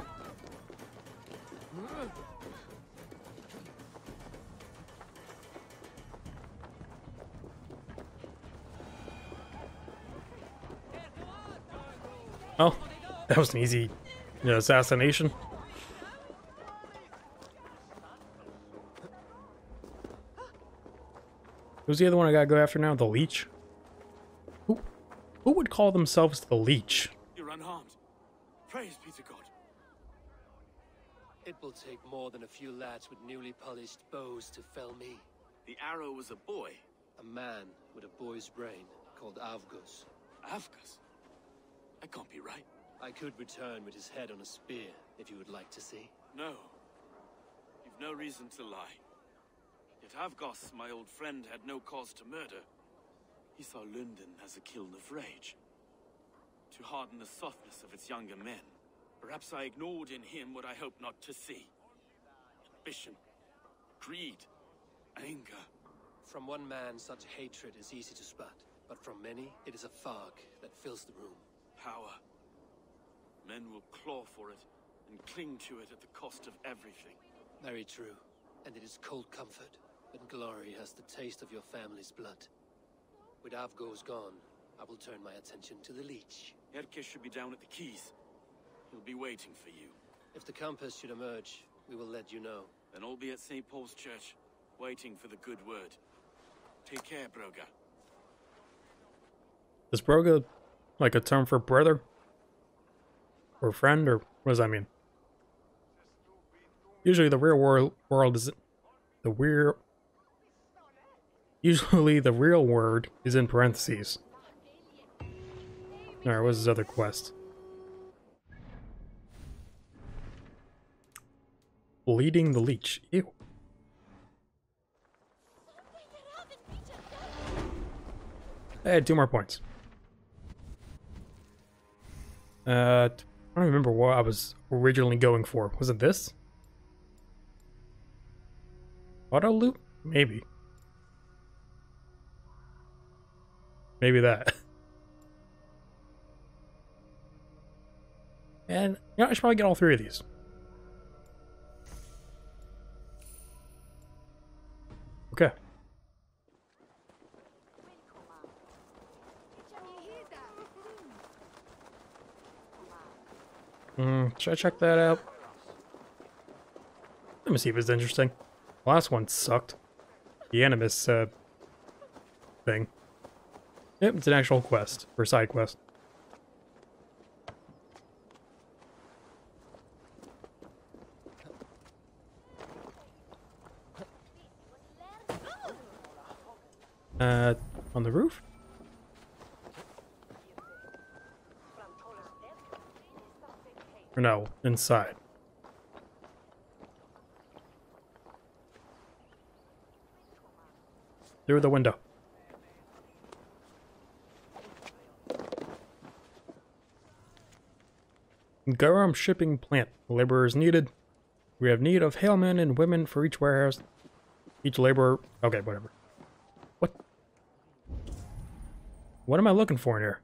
Oh, that was an easy you know, assassination. Who's the other one I gotta go after now? The Leech? Who, who would call themselves the Leech? You're unharmed. Praise be to God. It will take more than a few lads with newly polished bows to fell me. The arrow was a boy. A man with a boy's brain called Avgus. Avgus? That can't be right. I could return with his head on a spear, if you would like to see. No. You've no reason to lie. Yet Avgos, my old friend, had no cause to murder. He saw London as a kiln of rage. To harden the softness of its younger men. Perhaps I ignored in him what I hoped not to see. Ambition. Greed. Anger. From one man, such hatred is easy to spot, but from many, it is a fog that fills the room. Power. Men will claw for it and cling to it at the cost of everything. Very true. And it is cold comfort when glory has the taste of your family's blood. With Avgo's gone, I will turn my attention to the Leech. Erke should be down at the quays. He'll be waiting for you. If the compass should emerge, we will let you know. Then I'll be at St. Paul's Church, waiting for the good word. Take care, Broga. Is Broga like a term for brother? Or friend, or what does that mean? Usually the real world world is the real Usually the real word is in parentheses. Alright, what's his other quest? Leading the leech. Ew. Had two more points. Uh, I don't remember what I was originally going for. Was it this? Auto loop? Maybe. Maybe that. And you know, I should probably get all three of these. Okay. Mm, should I check that out? Let me see if it's interesting. Last one sucked. The Animus, uh, thing. Yep, it's an actual quest, or side quest. Uh, on the roof? Or no, inside. Through the window. Garum shipping plant. Laborers needed. We have need of halemen and women for each warehouse. Each laborer. Okay, whatever. What? What am I looking for in here?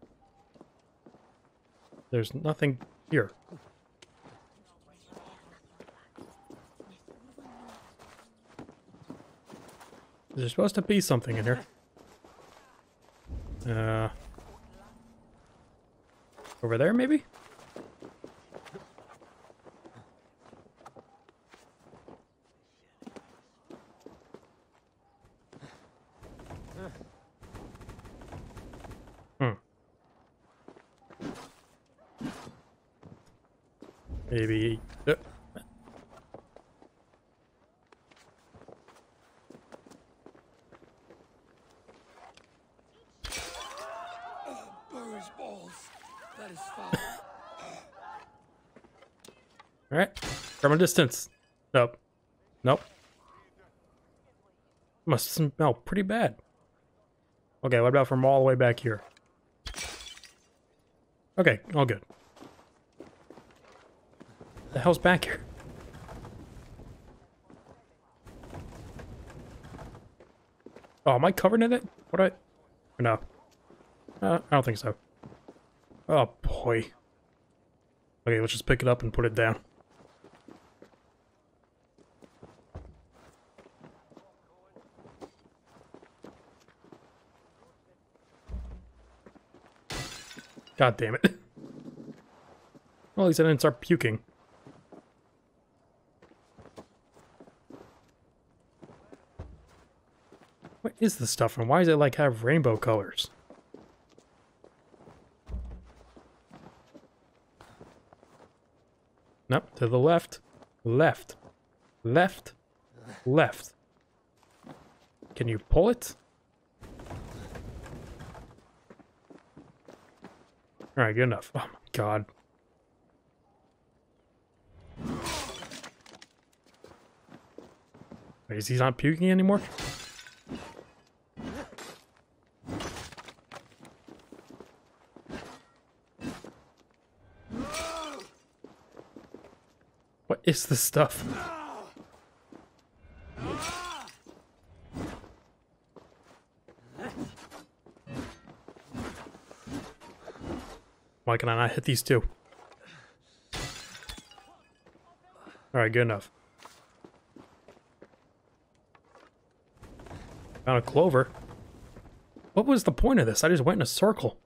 There's nothing here. There's supposed to be something in here. Uh, over there, maybe? Hmm. Maybe. Uh, Burr's balls. That is foul. all right. From distance. Nope. Nope. Must smell pretty bad. Okay, what about from all the way back here? Okay, all good. The hell's back here? Oh, am I covered in it? What I? Or no? Uh, I don't think so. Oh boy. Okay, let's just pick it up and put it down. God damn it. Well, at least I didn't start puking. What is this stuff and why does it like have rainbow colors? Nope, to the left, left, left, left. Can you pull it? Alright, good enough. Oh my god. Wait, is he not puking anymore? What is this stuff? Why can I not hit these two? Alright, good enough. Found a clover. What was the point of this? I just went in a circle.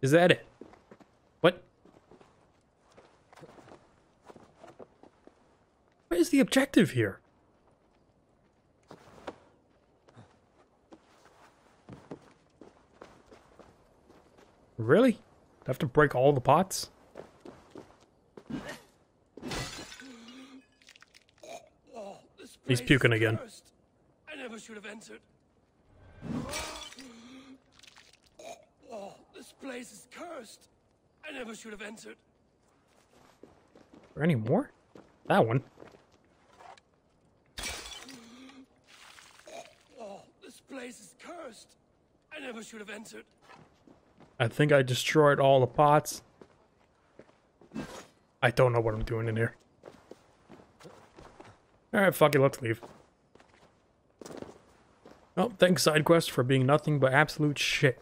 Is that it? What? What is the objective here? Really? I have to break all the pots? Oh, He's puking again. I never should have entered. Oh, this place is cursed. I never should have entered. Are any more? That one. Oh, this place is cursed. I never should have entered. I think I destroyed all the pots. I don't know what I'm doing in here. Alright, fuck it, let's leave. Oh, thanks side quest for being nothing but absolute shit.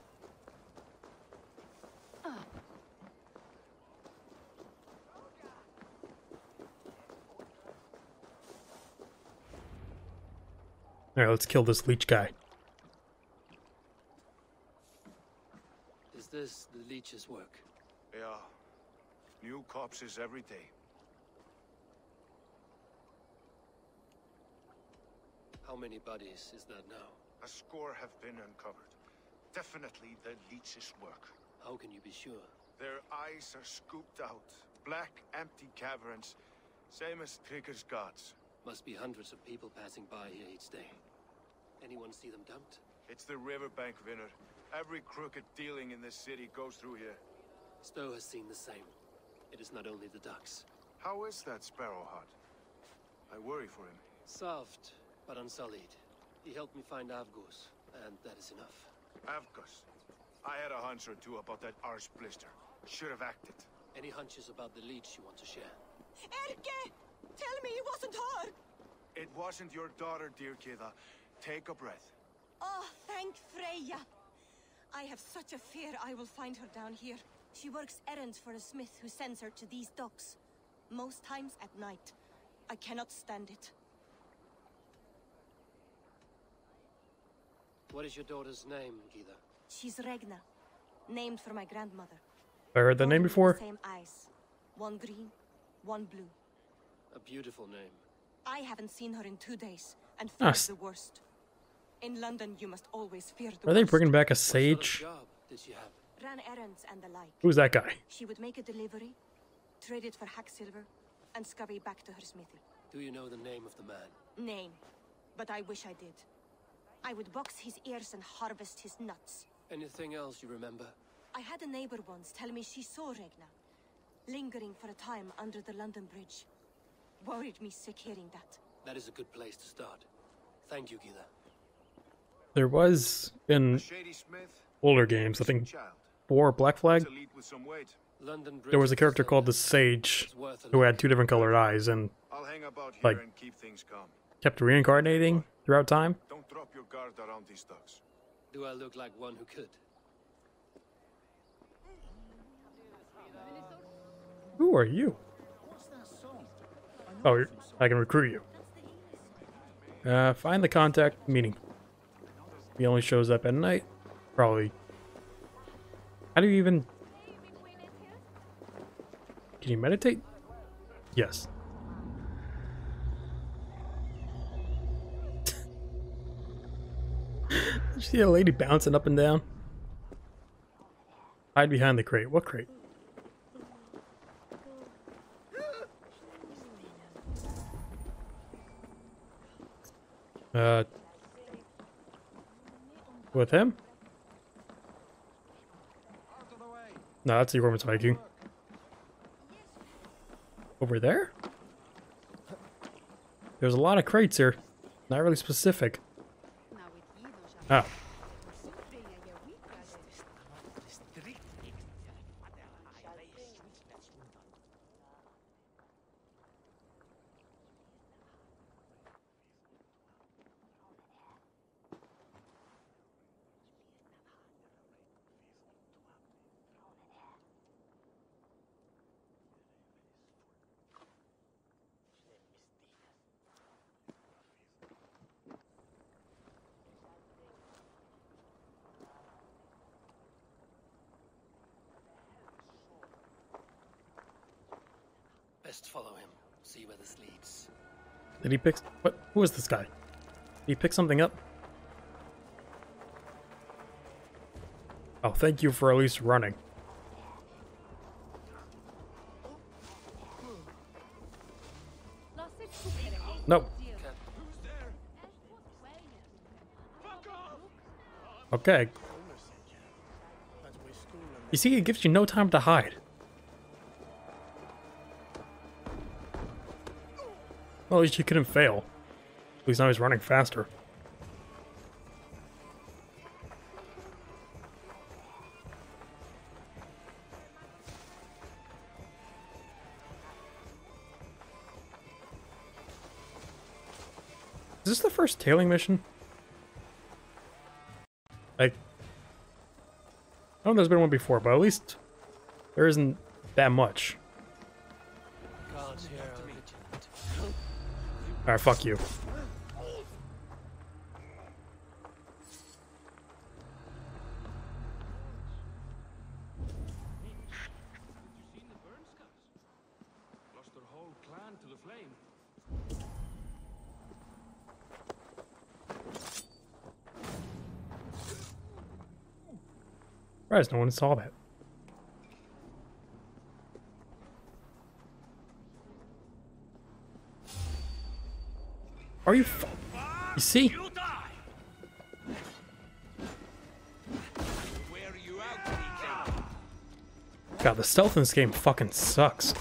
Alright, let's kill this leech guy. Is leech's work? Yeah. New corpses every day. How many bodies is that now? A score have been uncovered. Definitely the leech's work. How can you be sure? Their eyes are scooped out. Black, empty caverns. Same as Tryggr's gods. Must be hundreds of people passing by here each day. Anyone see them dumped? It's the riverbank, Vinr. Every crooked dealing in this city goes through here. Stowe has seen the same. It is not only the ducks. How is that Sparrow Hut? I worry for him. Soft, but unsullied. He helped me find Avgos, and that is enough. Avgus. I had a hunch or two about that arse blister. Should have acted. Any hunches about the leech you want to share? Erke! Tell me it wasn't her! It wasn't your daughter, dear Kida. Take a breath. Oh, thank Freya. I have such a fear I will find her down here. She works errands for a smith who sends her to these docks. Most times at night. I cannot stand it. What is your daughter's name, Gita? She's Regna, named for my grandmother. I heard that name before. Same eyes. One green, one blue. A beautiful name. I haven't seen her in two days, and fear Nice. the worst. In London, you must always fear the Are they worst. bringing back a What sort of sage? job did she have? Ran errands and the like. Who's that guy? She would make a delivery, trade it for hack silver, and scurry back to her smithy. Do you know the name of the man? Name, but I wish I did. I would box his ears and harvest his nuts. Anything else you remember? I had a neighbor once tell me she saw Regna, lingering for a time under the London Bridge. Worried me sick hearing that. That is a good place to start. Thank you, Gita. There was in older games, I think child. four Black Flag. It's a lead with some weight. London Bridge There was a character called the. Sage It's worth a who had two different colored eyes and I'll hang about here Like- and keep things calm. kept reincarnating throughout time. Don't drop your guard around these docks. Do I look like one who could? Who are you? Oh, I can recruit you. Uh, find the contact meeting. He only shows up at night. Probably. How do you even? Can you meditate? Yes. you see a lady bouncing up and down? Hide behind the crate. What crate? Uh, with him? No, that's the Ormond Viking. Over there? There's a lot of crates here. Not really specific. Oh. Best follow him. See where this leads. Did he pick... What? Who is this guy? Did he pick something up? Oh, thank you for at least running. Nope. Okay. You see, it gives you no time to hide. Well, at least you couldn't fail. At least now he's running faster. Is this the first tailing mission? Like, I don't know there's been one before, but at least there isn't that much. Alright, fuck you. Surprised no one saw that. See? You die! Wear you out, Peter. God, the stealth in this game fucking sucks.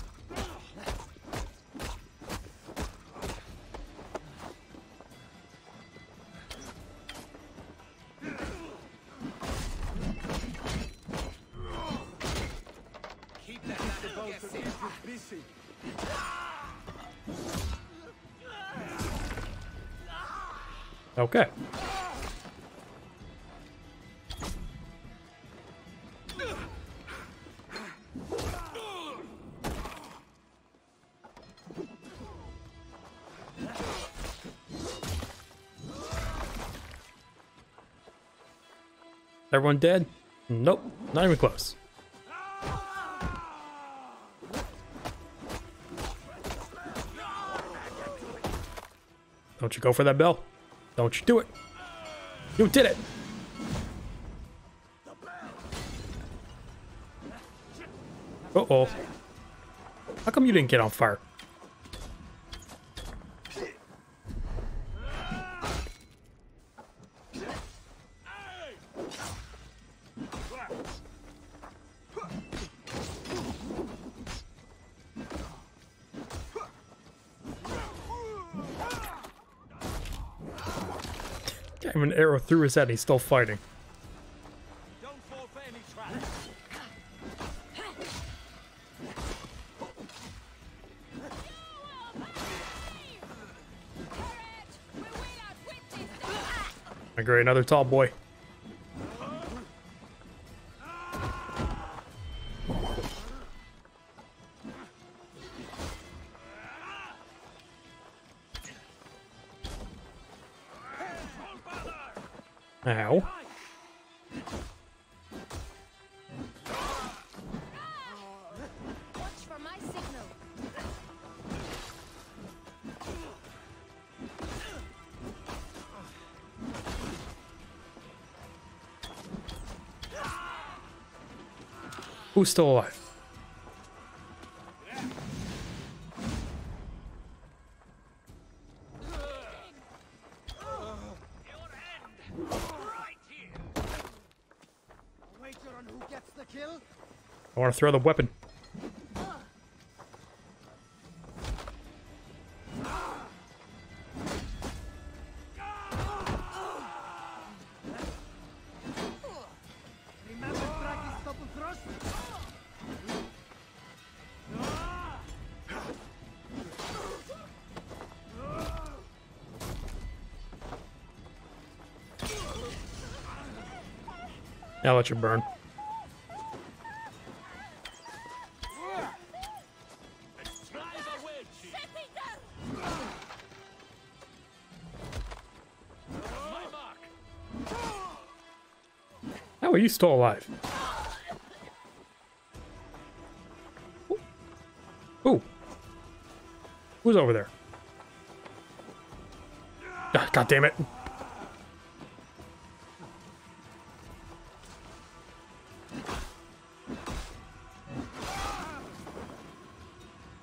Dead? Nope, not even close. Don't you go for that bell. Don't you do it. You did it. Uh-oh. How come you didn't get on fire? Through his head. He's still fighting. Agree, another tall boy. Who's still alive? I want to throw the weapon. I'll let you burn. How are you still alive? Ooh. Who's over there? Ah, God damn it.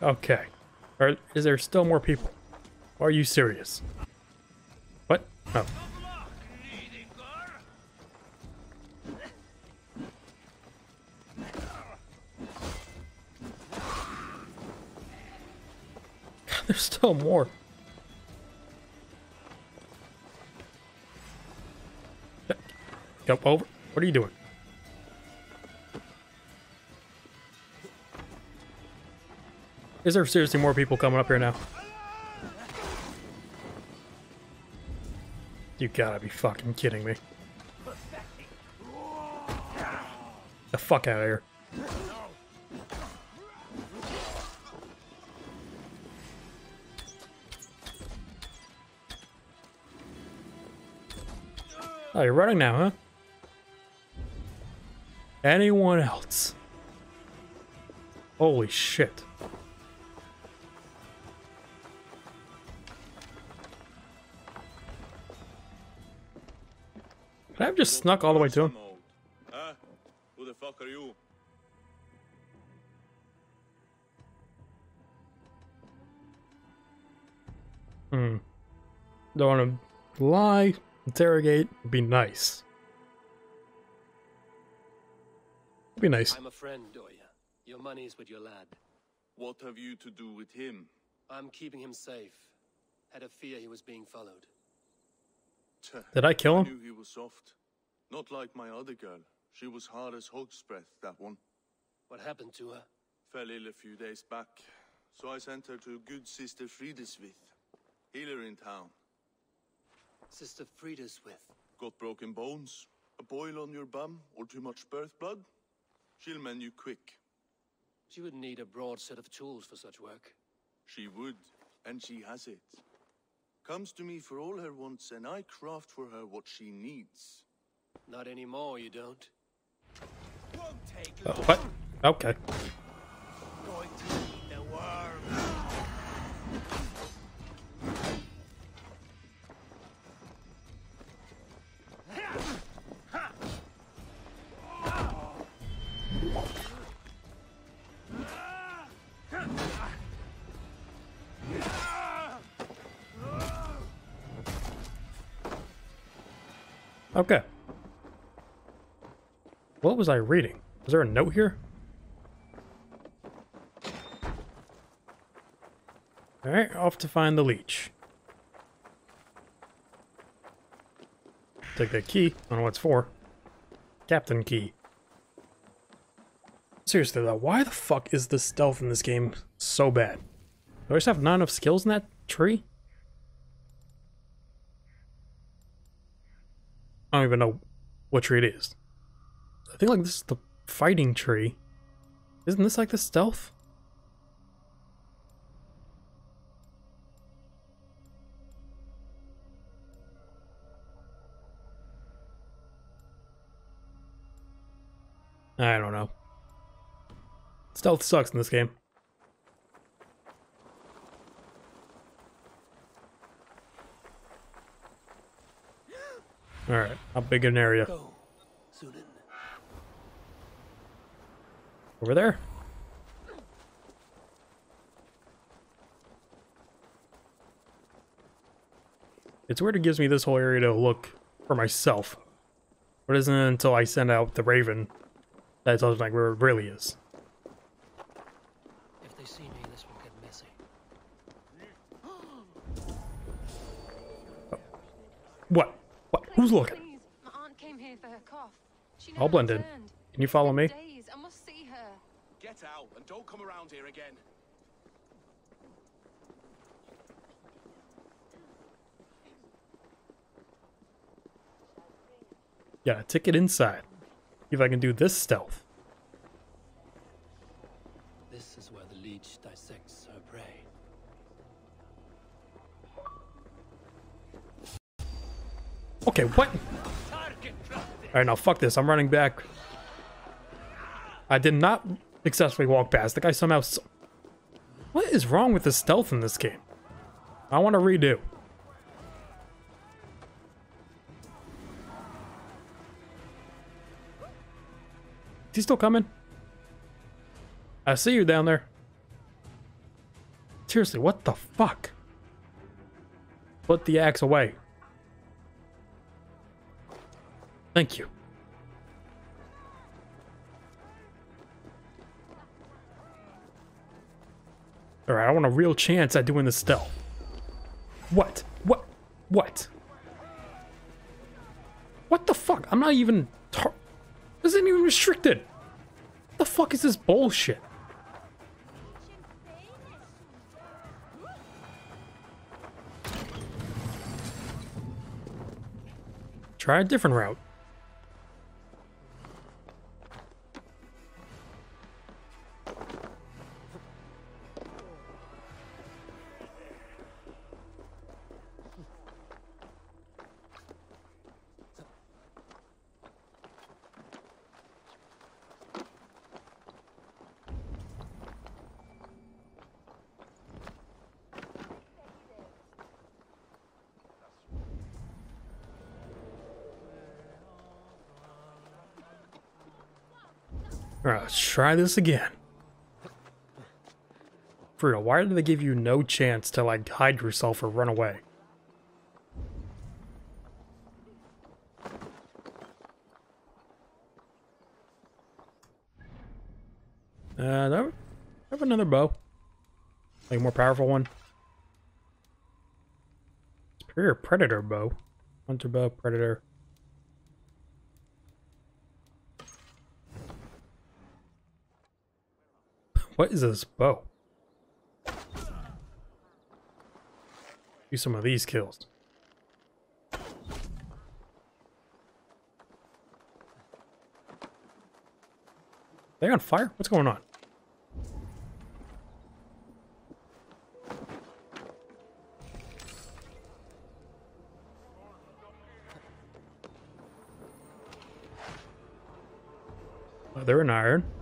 Okay. Are, is there still more people? Are you serious? What? Oh. There's still more. Jump over. What are you doing? Is there seriously more people coming up here now? You gotta be fucking kidding me. The fuck out of here. Oh, you're running now, huh? Anyone else? Holy shit. Just snuck all the way to him? Huh? Who the fuck are you? Hmm. Don't want to lie, interrogate, be nice. Be nice. I'm a friend, Doya. Your money's with your lad. What have you to do with him? I'm keeping him safe. Had a fear he was being followed. Did I kill him? knew he was soft. Not like my other girl. She was hard as hog's breath, that one. What happened to her? Fell ill a few days back, so I sent her to good Sister Friedeswith, healer in town. Sister Friedeswith. Got broken bones, a boil on your bum, or too much birth blood? She'll mend you quick. She would need a broad set of tools for such work. She would, and she has it. Comes to me for all her wants, and I craft for her what she needs. Not anymore, you don't. Oh, what? Okay. Going to eat the worm. Okay. What was I reading? Was there a note here? Alright, off to find the leech. Take that key. I don't know what it's for. Captain key. Seriously though, why the fuck is the stealth in this game so bad? Do I just have not enough skills in that tree? I don't even know what tree it is. I think like this is the fighting tree. Isn't this like the stealth? I don't know. Stealth sucks in this game. Alright, how big an area? Go, Sýnin. Over there? It's weird it gives me this whole area to look for myself. But it isn't until I send out the Raven that it tells me like where it really is. If they see me, this will get messy. What? What? Who's looking? Please, my aunt came here for her cough. She I'll blend in. Can you follow me? Days. I must see her. Get out and don't come around here again. Yeah, ticket inside. See if I can do this stealth. This is where the leech dissects her prey. Okay, what? Alright, now fuck this. I'm running back. I did not successfully walk past. The guy somehow... What is wrong with the stealth in this game? I want to redo. Is he still coming? I see you down there. Seriously, what the fuck? Put the axe away. Thank you. Alright, I want a real chance at doing the stealth. What? What? What? What the fuck? I'm not even... Tar this isn't even restricted. What the fuck is this bullshit? Try a different route. Try this again. For real, why did they give you no chance to like hide yourself or run away? Uh, I have another bow. Like a more powerful one. Superior Predator bow. Hunter bow, Predator. What is this bow? Do some of these kills. They on fire? What's going on? Oh, they're in iron.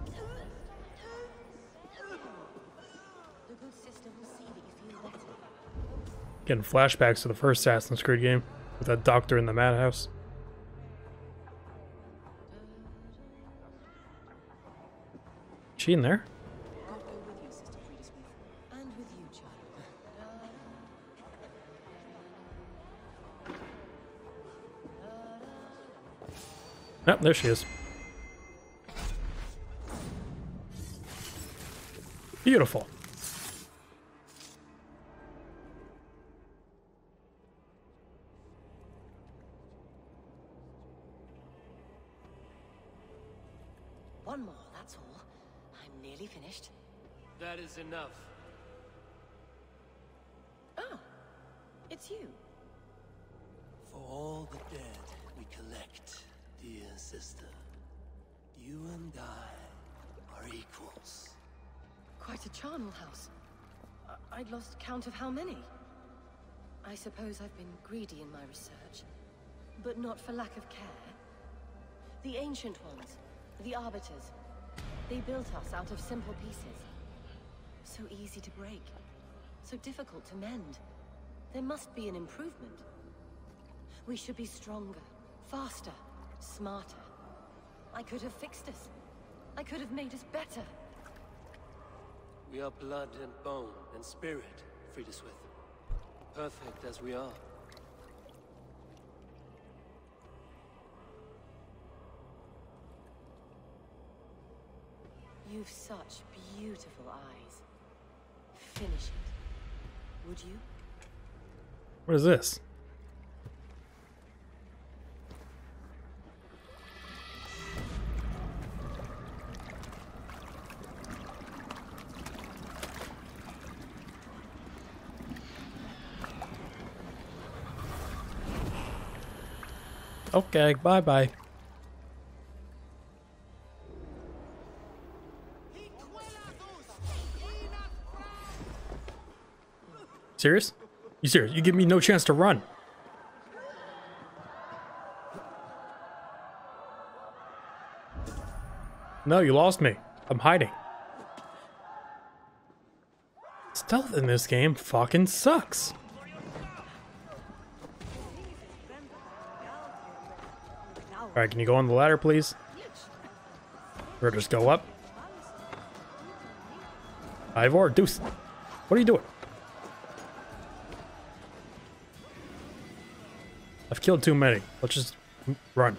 Getting flashbacks to the first Assassin's Creed game with that doctor in the madhouse. She in there? Yep, there she is. Beautiful. How many. I suppose I've been greedy in my research, but not for lack of care. The Ancient Ones, the Arbiters, they built us out of simple pieces. So easy to break, so difficult to mend. There must be an improvement. We should be stronger, faster, smarter. I could have fixed us. I could have made us better. We are blood and bone and spirit, Frida Swith. Perfect as we are. You've such beautiful eyes. Finish it. Would you? What is this? Okay, bye bye. Serious? You serious? You give me no chance to run. No, you lost me. I'm hiding. Stealth in this game fucking sucks. Alright, can you go on the ladder, please? Or just go up? Eivor, Deuce, what are you doing? I've killed too many. Let's just run.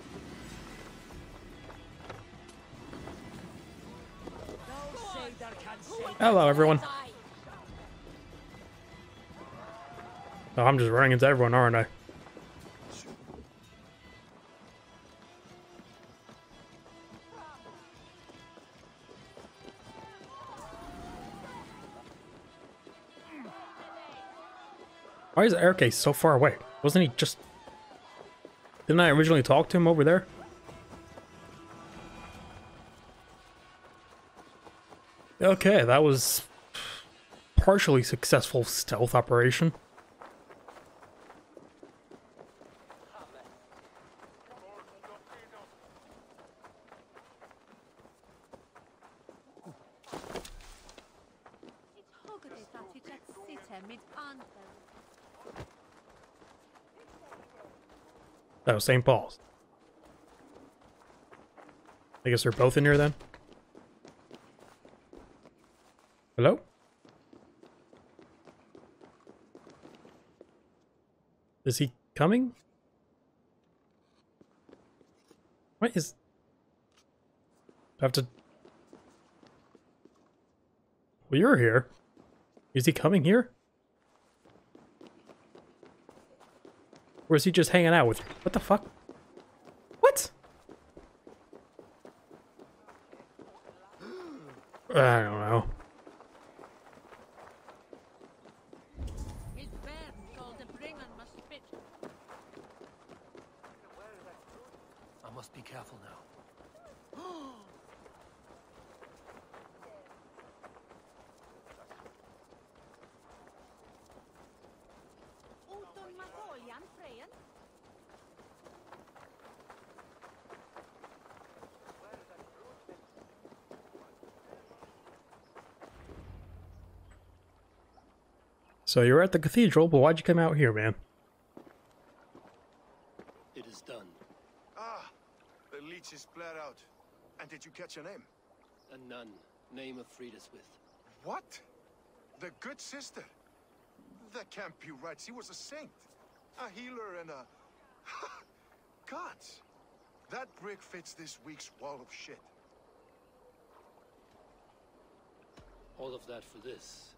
Hello, everyone. Oh, I'm just running into everyone, aren't I? Why is Erke so far away? Wasn't he just... Didn't I originally talk to him over there? Okay, that was partially successful stealth operation. St. Paul's. I guess they're both in here then. Hello? Is he coming? What is... I have to... Well, you're here. Is he coming here? Or is he just hanging out with you? What the fuck? What? I don't know. So you're at the cathedral, but why'd you come out here, man? It is done. Ah, the leech is flared out. And did you catch a name? A nun. Name of freed us with. What? The good sister? That can't be right. She was a saint. A healer and a... Gods! That brick fits this week's wall of shit. All of that for this.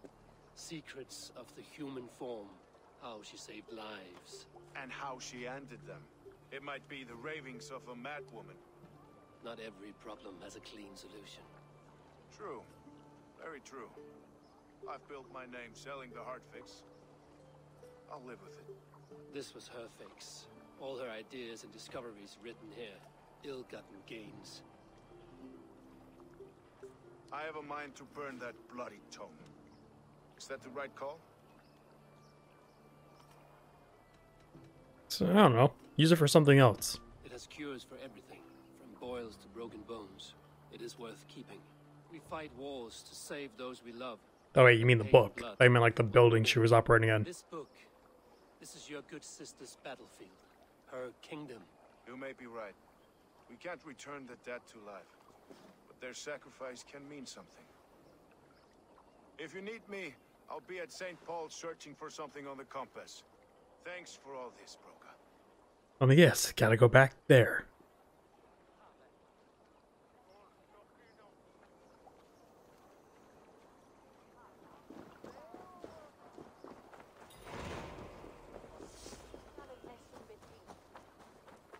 Secrets of the human form. How she saved lives. And how she ended them. It might be the ravings of a madwoman. Not every problem has a clean solution. True. Very true. I've built my name selling the heart fix. I'll live with it. This was her fix. All her ideas and discoveries written here. Ill-gotten gains. I have a mind to burn that bloody tome. Is that the right call? So, I don't know. Use it for something else. It has cures for everything, from boils to broken bones. It is worth keeping. We fight wars to save those we love. Oh wait, you mean the book? I meant like the building she was operating in. This book, this is your good sister's battlefield. Her kingdom. You may be right. We can't return the dead to life. But their sacrifice can mean something. If you need me, I'll be at St. Paul's searching for something on the compass. Thanks for all this, Broka. Oh yes, gotta go back there.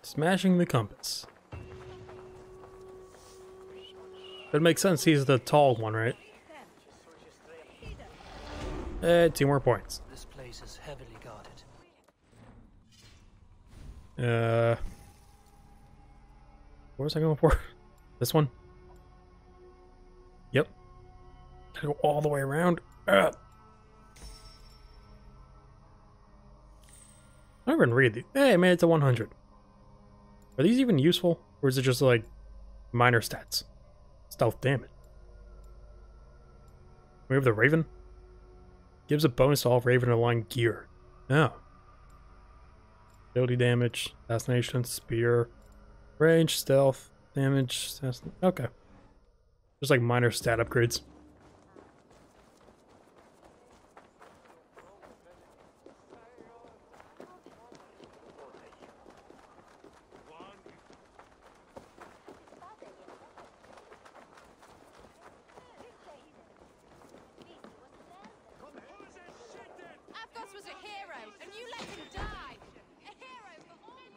Smashing the compass. It makes sense, he's the tall one, right? Eh, two more points. This place is heavily guarded. Uh, what was I going for? This one? Yep. Gotta go all the way around. Ah. I even read these. Hey, I made it to 100. Are these even useful? Or is it just like minor stats? Stealth, damn it. We have the Raven. Gives a bonus to all Raven aligned gear. Oh. Ability damage, assassination, spear, range, stealth, damage, assassin. Okay. Just like minor stat upgrades. Avgos was a hero, and you let him die. A hero for all I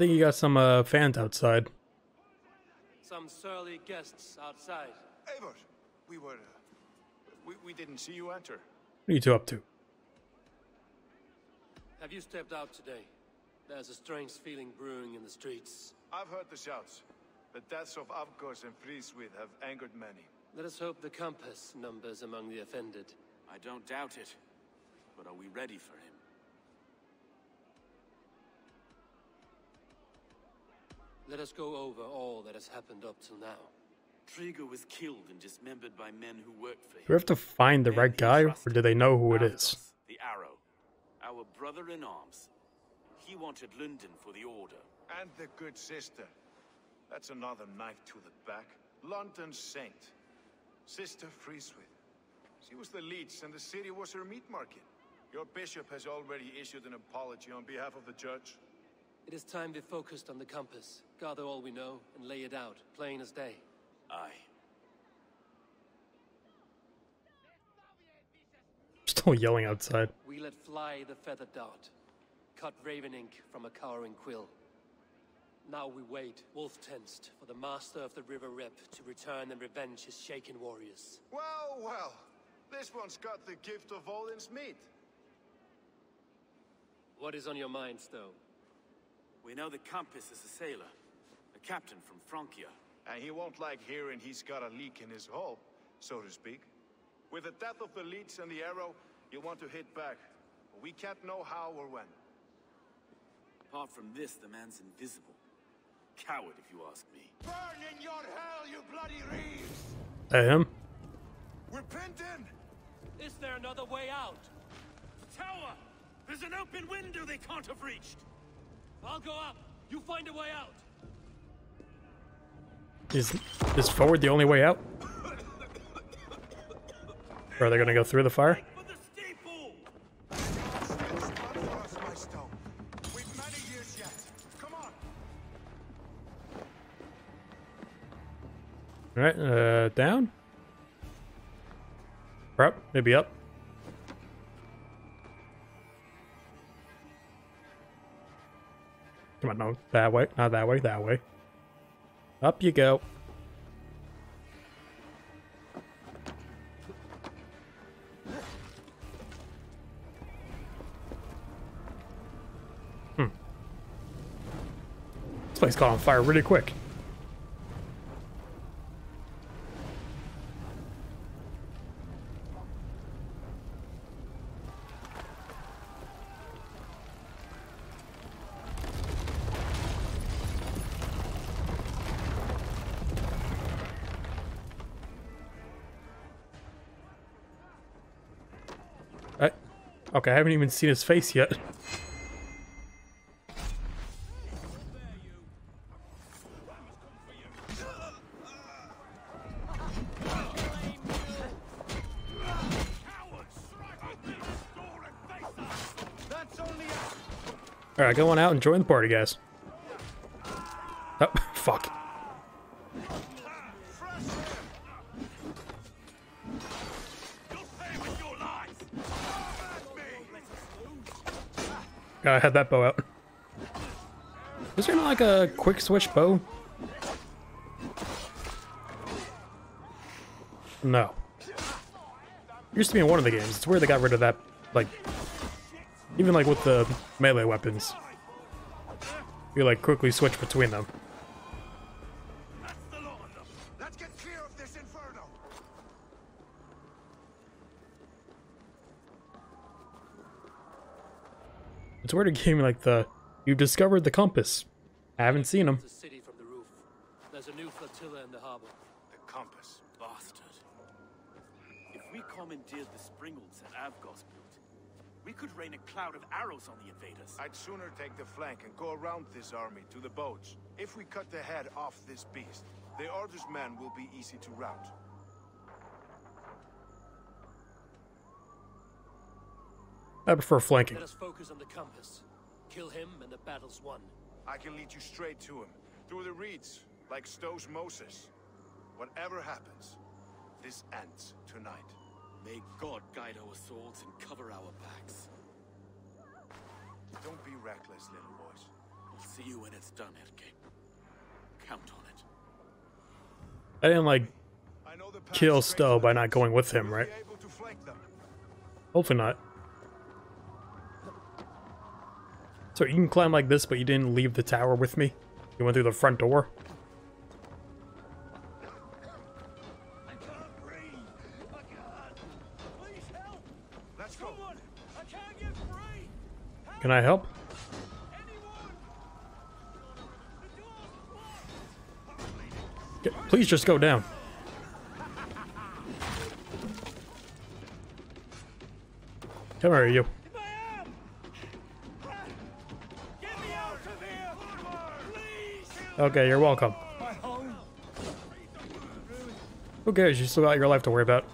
think you got some uh, fans outside. Some surly guests outside. Eivor, we were... Uh, we, we didn't see you enter. What are you two up to? Have you stepped out today? There's a strange feeling brewing in the streets. I've heard the shouts. The deaths of Avgos and Friswith have angered many. Let us hope the compass numbers among the offended. I don't doubt it. But are we ready for him? Let us go over all that has happened up till now. Tryggr was killed and dismembered by men who worked for him. Do we have to find the right guy, or do they know who it is? The Arrow. Our brother in arms. He wanted London for the Order. And the good sister. That's another knife to the back. London Saint. Sister Friswith. She was the leech and the city was her meat market. Your bishop has already issued an apology on behalf of the church. It is time we focused on the compass, gather all we know, and lay it out, plain as day. Aye. Still yelling outside. We let fly the feather dart, cut raven ink from a cowering quill. Now we wait, wolf tensed, for the master of the River Rip to return and revenge his shaken warriors. Well, well. This one's got the gift of Odin's meat. What is on your mind, Stowe? We know the compass is a sailor, a captain from Francia. And he won't like hearing he's got a leak in his hull, so to speak. With the death of the leads and the arrow, you'll want to hit back. But we can't know how or when. Apart from this, the man's invisible. Coward, if you ask me. Burn in your hell, you bloody reeves! That him? We're pinned in! Is there another way out? Tower! There's an open window they can't have reached! I'll go up. You find a way out. Is is forward the only way out? Or are they gonna go through the fire? Alright, uh, down? Or up? Maybe up? Come on, no, that way, not that way, that way. Up you go. Hmm. This place caught on fire really quick. I haven't even seen his face yet. Alright, go on out and join the party, guys. Oh, fuck. I had that bow out. Is there not like a quick switch bow? No. Used to be in one of the games. It's where they got rid of that, like, even like with the melee weapons. You like quickly switch between them. It's weird a game like the you discovered the compass. I haven't seen him. The city from the roof. There's a new flotilla in the harbor. The compass, bastard. If we commandeered the Springles at Avgosblut, we could rain a cloud of arrows on the invaders. I'd sooner take the flank and go around this army to the boats. If we cut the head off this beast, the Order's men will be easy to rout. I prefer flanking. Let us focus on the compass. Kill him and the battle's won. I can lead you straight to him, through the reeds, like Stowe's Moses. Whatever happens, this ends tonight. May God guide our swords and cover our backs. Don't be reckless, little boys. We'll see you when it's done, Erke. Count on it. I didn't like kill Stowe by not going with him, right? Hopefully not. So you can climb like this, but you didn't leave the tower with me? You went through the front door? Can I help? Get- Please just go down. Come here, you. Okay, you're welcome. Who cares? You still got your life to worry about.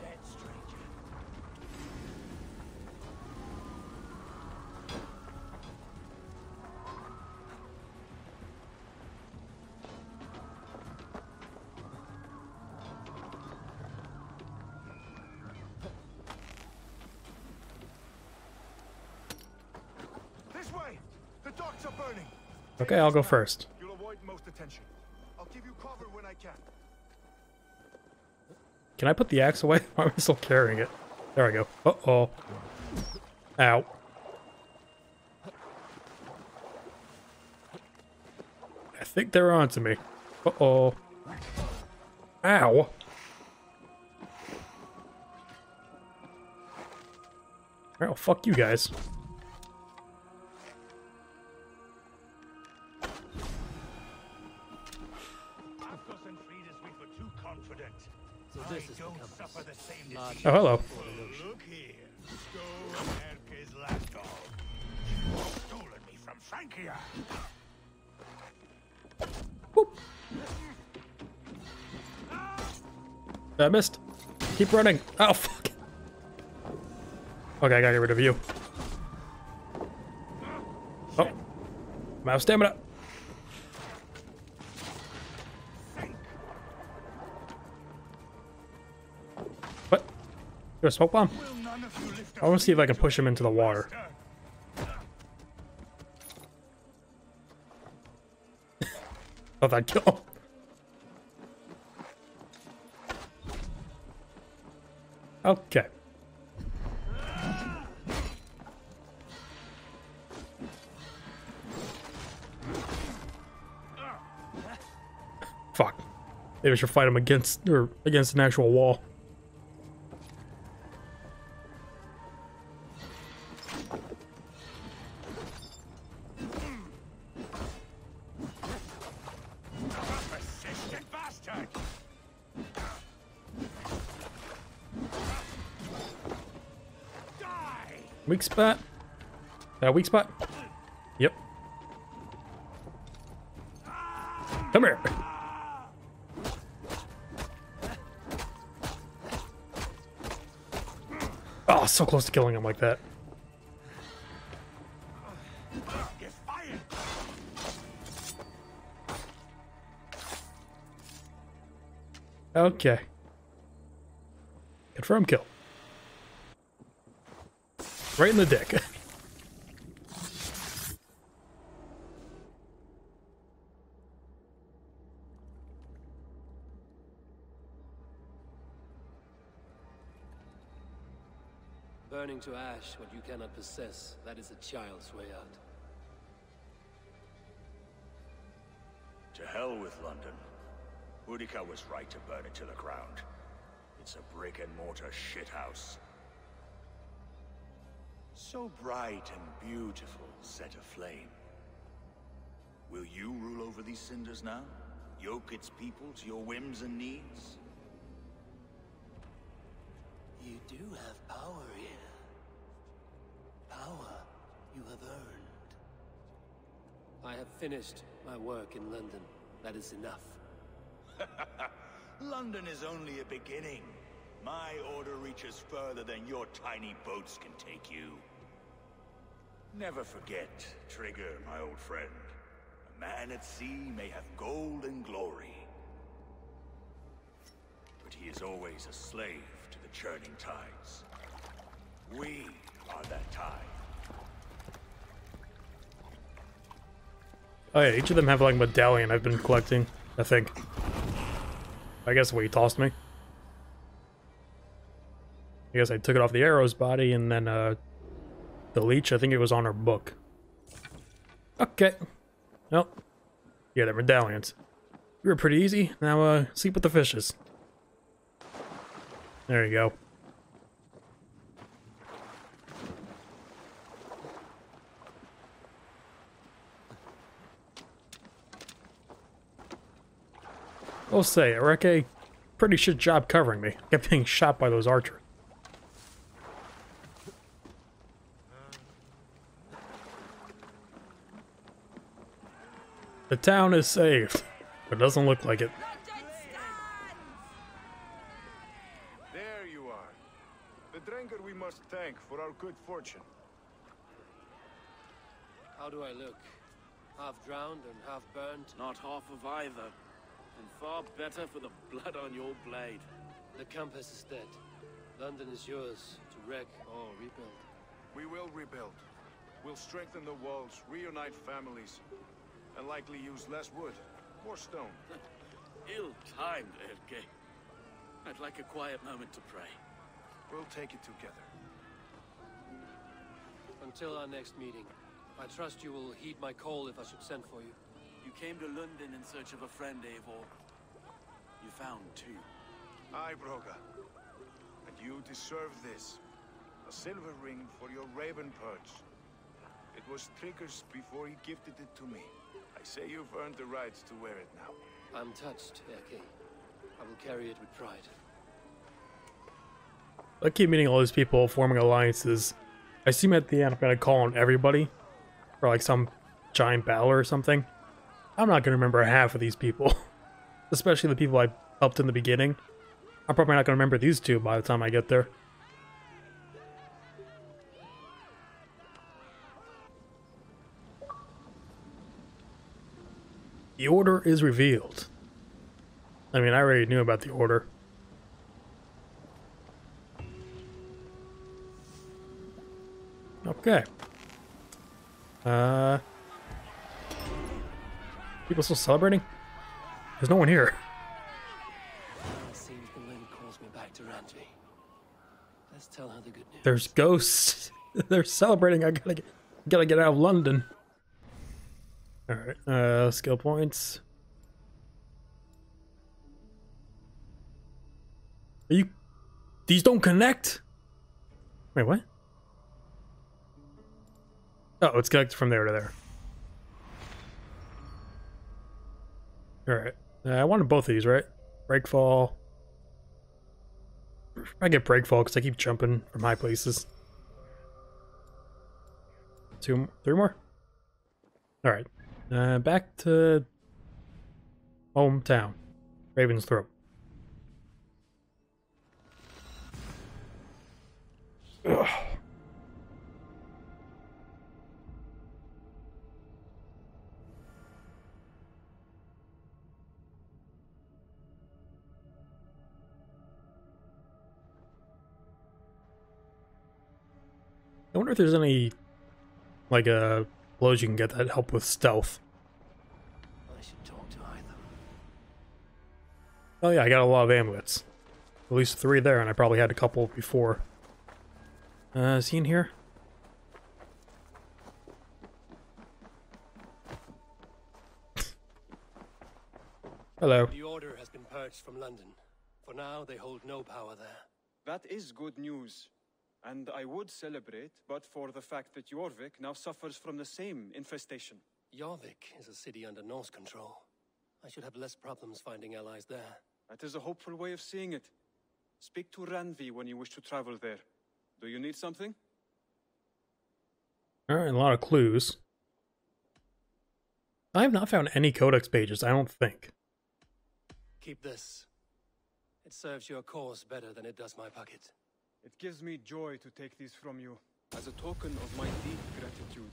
This way! The docks are burning! Okay, I'll go first. Can I put the axe away? Why am I still carrying it? There I go. Uh-oh. Ow. I think they're onto me. Uh-oh. Ow. Well, fuck you guys. Oh, me from Francia. I missed. Keep running. Oh, fuck. Okay, I gotta get rid of you. Oh. I'm out of stamina. A smoke bomb? I want to see if I can push him into the water. oh, that kill. Okay. Fuck. Maybe I should fight him against or against an actual wall. Spot. Uh, weak spot. Yep. Come here. Oh, so close to killing him like that. Okay. Confirm kill. Right in the dick. Burning to ash what you cannot possess, that is a child's way out. To hell with London. Boudica was right to burn it to the ground. It's a brick and mortar shithouse. So bright and beautiful, set aflame. Will you rule over these cinders now? Yoke its people to your whims and needs? You do have power here. Power you have earned. I have finished my work in London. That is enough. London is only a beginning. My order reaches further than your tiny boats can take you. Never forget, Tryggr, my old friend. A man at sea may have gold and glory. But he is always a slave to the churning tides. We are that tide. Oh yeah, each of them have like a medallion I've been collecting, I think. I guess what he tossed me. I guess I took it off the arrow's body and then uh the leech, I think it was on her book. Okay. Well. Yeah, they're medallions. You were pretty easy. Now uh sleep with the fishes. There you go. I'll say, Erke, pretty shit job covering me. I kept being shot by those archers. The town is saved, but it doesn't look like it. There you are. The drinker we must thank for our good fortune. How do I look? Half drowned and half burnt? Not half of either. And far better for the blood on your blade. The Compass is dead. London is yours to wreck or rebuild. We will rebuild. We'll strengthen the walls, reunite families, and likely use less wood, more stone. Ill-timed, Erke. I'd like a quiet moment to pray. We'll take it together. Until our next meeting, I trust you will heed my call if I should send for you. You came to London in search of a friend, Eivor. You found two. Aye, Broga. And you deserve this. A silver ring for your raven perch. It was Tryggr's before he gifted it to me. I say you've earned the right to wear it now. I'm touched, Erke. I will carry it with pride. I keep meeting all these people, forming alliances. I assume at the end I'm gonna call on everybody for like some giant battle or something. I'm not gonna remember half of these people, especially the people I helped in the beginning. I'm probably not gonna remember these two by the time I get there. The order is revealed. I mean, I already knew about the order. Okay. Uh. People still celebrating? There's no one here. It seems the wind calls me back to Randvi. Let's tell her the good news. There's ghosts. They're celebrating. I gotta get, gotta get out of London. All right. Uh, skill points. Are you? These don't connect. Wait, what? Oh, it's connected from there to there. Alright. Uh, I wanted both of these, right? Breakfall. I get breakfall because I keep jumping from high places. Two, three more? Alright. Uh, back to hometown. Ravensthorpe. I wonder if there's any, like, blows you can get that help with stealth. I should talk to either. Oh yeah, I got a lot of amulets. At least three there, and I probably had a couple before. Uh, is he in here? Hello. The order has been purged from London. For now, they hold no power there. That is good news. And I would celebrate, but for the fact that Jorvik now suffers from the same infestation. Jorvik is a city under Norse control. I should have less problems finding allies there. That is a hopeful way of seeing it. Speak to Randvi when you wish to travel there. Do you need something? Alright, a lot of clues. I have not found any codex pages, I don't think. Keep this. It serves your cause better than it does my pocket. It gives me joy to take these from you. As a token of my deep gratitude,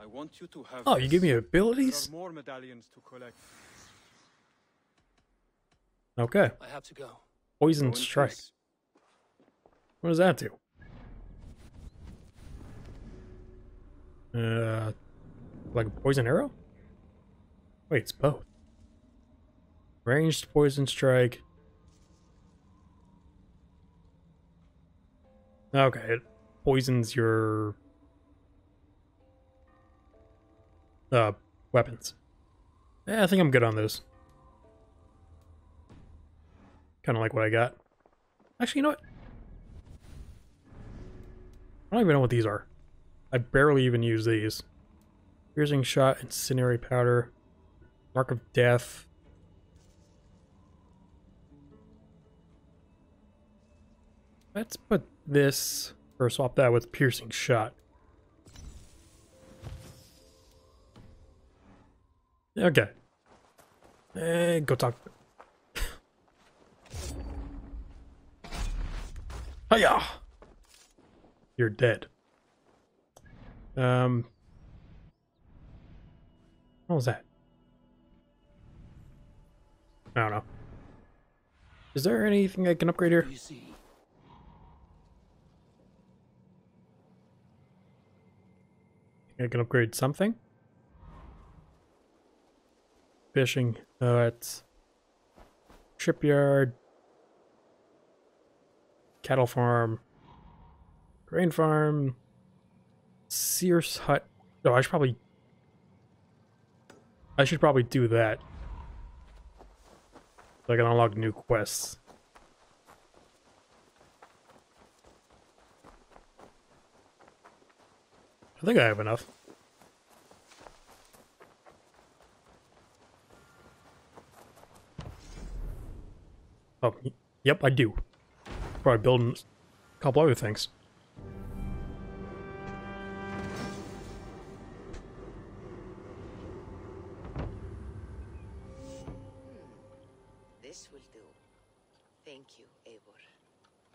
I want you to have Oh, you give me There abilities? are more medallions to collect. Okay. I have to go. Poison Go strike. peace. What does that do? Uh, like a poison arrow? Wait, it's both. Ranged poison strike. Okay, it poisons your uh weapons. Yeah, I think I'm good on those. Kind of like what I got. Actually, you know what? I don't even know what these are. I barely even use these. Piercing shot, incendiary powder, mark of death. Let's put this, or swap that with piercing shot. Okay. Hey, go talk. Hiya! You're dead. Um. What was that? I don't know. Is there anything I can upgrade here? You see, I can upgrade something. Fishing. Uh, it's shipyard, cattle farm, grain farm, Seer's hut. No, I should probably. I should probably do that. So I can unlock new quests. I think I have enough. Oh, yep, I do. Probably building a couple other things. This will do. Thank you, Eivor.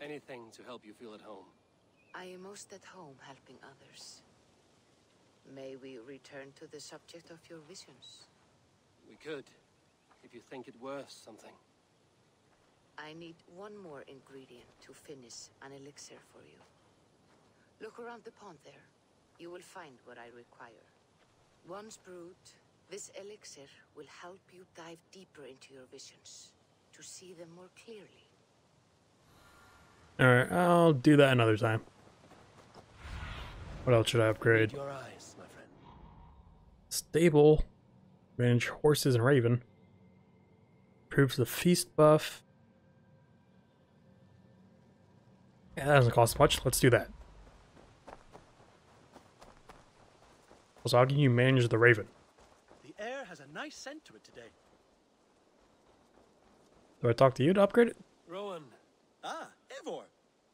Anything to help you feel at home. I am most at home helping others. May we return to the subject of your visions? We could, if you think it worth something. I need one more ingredient to finish an elixir for you. Look around the pond there. You will find what I require. Once brewed, this elixir will help you dive deeper into your visions, to see them more clearly. Alright, I'll do that another time. What else should I upgrade? Your eyes, my friend. Stable. Manage horses and raven. Improves the feast buff. Yeah, that doesn't cost much. Let's do that. Also, how can you manage the raven? The air has a nice scent to it today. Do I talk to you to upgrade it? Rowan. Ah, Eivor.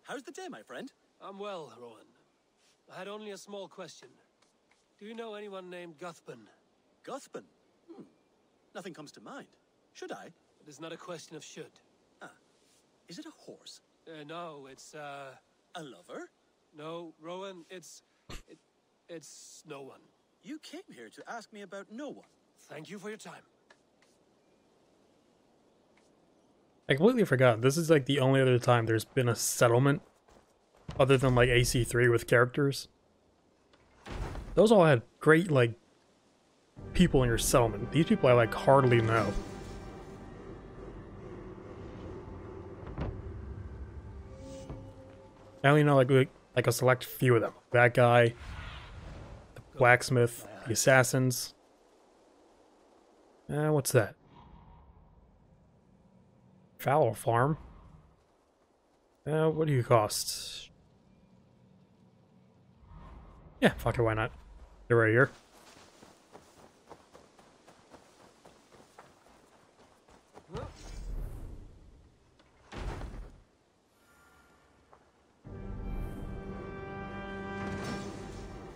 How's the day, my friend? I'm well, Rowan. I had only a small question. Do you know anyone named Guthban? Guthban? Hmm. Nothing comes to mind. Should I? It is not a question of should. Ah. Is it a horse? Uh, no, it's, uh... A lover? No, Rowan, it's... It, it's no one. You came here to ask me about no one. Thank you for your time. I completely forgot. This is like the only other time there's been a settlement other than like AC3 with characters. Those all had great like people in your settlement. These people I like hardly know. I only know like like, a select few of them. That guy, the blacksmith, the assassins. Uh, what's that? Fowl farm. Uh, what do you cost? Yeah, fuck it, why not? Right here.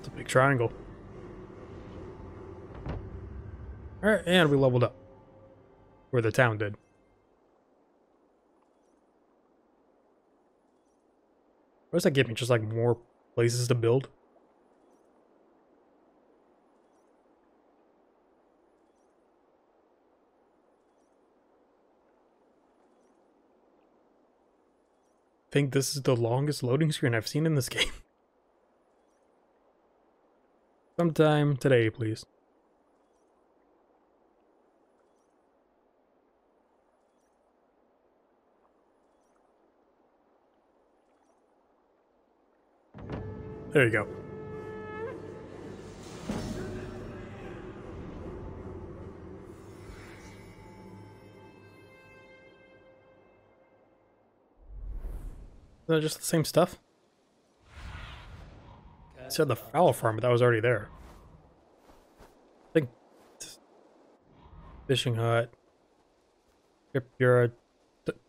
It's a big triangle. Alright, and we leveled up. Where the town did. What does that give me? Just like more places to build? Think this is the longest loading screen I've seen in this game. Sometime today, please. There you go. That just the same stuff? I said the fowl farm, but that was already there. I think fishing hut. Yep, you're a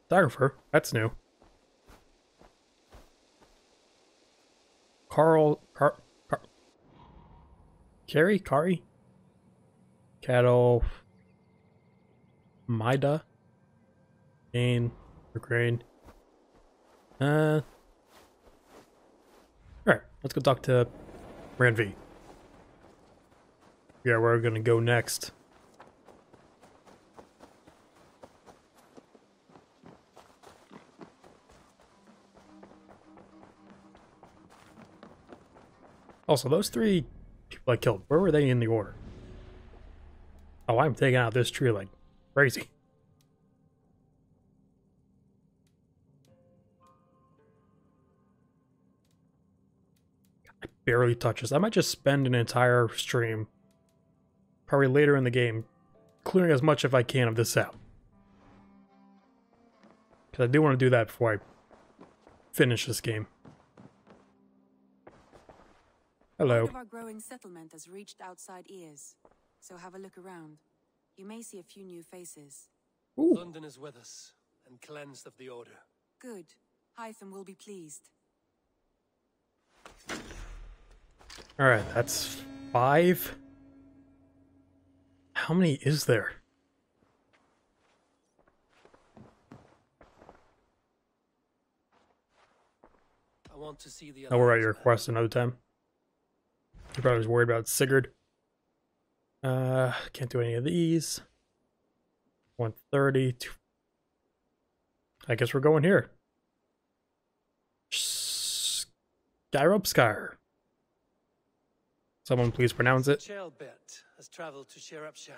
photographer. That's new. Carl, Car, Car, Carrie, Kari, cattle, Mida, Gain, Ukraine. Uh, alright, let's go talk to Rand. Yeah, where are we're gonna go next. Also, those three people I killed, where were they in the order? Oh, I'm taking out this tree like crazy. Barely touches. I might just spend an entire stream probably later in the game, clearing as much if I can of this out. Because I do want to do that before I finish this game. Hello. Part of our growing settlement has reached outside ears, so have a look around. You may see a few new faces. London is with us, and cleansed of the Order. Good. Hytham will be pleased. Alright, that's five. How many is there? I want to see the I'll worry about your request another time. You probably was worried about Sigurd. Uh, can't do any of these. 130. two- I guess we're going here. Skyropskar. Someone please pronounce it. Chelbet has traveled to Sherupshire.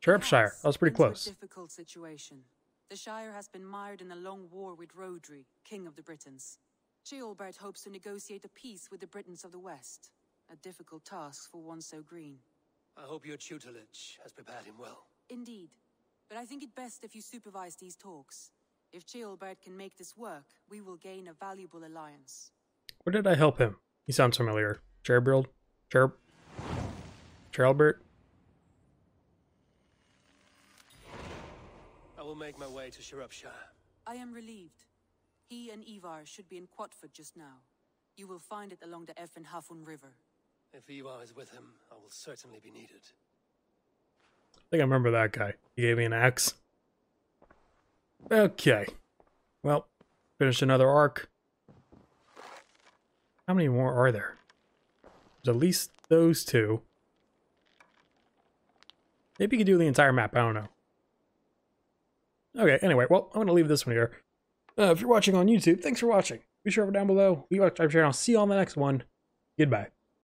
Shropshire. That was pretty Into a close. difficult situation. The Shire has been mired in a long war with Rodri, King of the Britons. Ceolbert hopes to negotiate a peace with the Britons of the West. A difficult task for one so green. I hope your tutelage has prepared him well. Indeed. But I think it best if you supervise these talks. If Ceolbert can make this work, we will gain a valuable alliance. Where did I help him? He sounds familiar. Cherbuild? Cher... Cheralbert? I will make my way to Shropshire. I am relieved. He and Ivarr should be in Quatford just now. You will find it along the Afon Hafren River. If Ivarr is with him, I will certainly be needed. I think I remember that guy. He gave me an axe. Okay. Well, finished another arc. How many more are there? At least those two. Maybe you could do the entire map, I don't know. Okay, anyway, well, I'm going to leave this one here. Uh, if you're watching on YouTube, thanks for watching. Be sure to down below, leave a subscribe, I'll see you on the next one. Goodbye.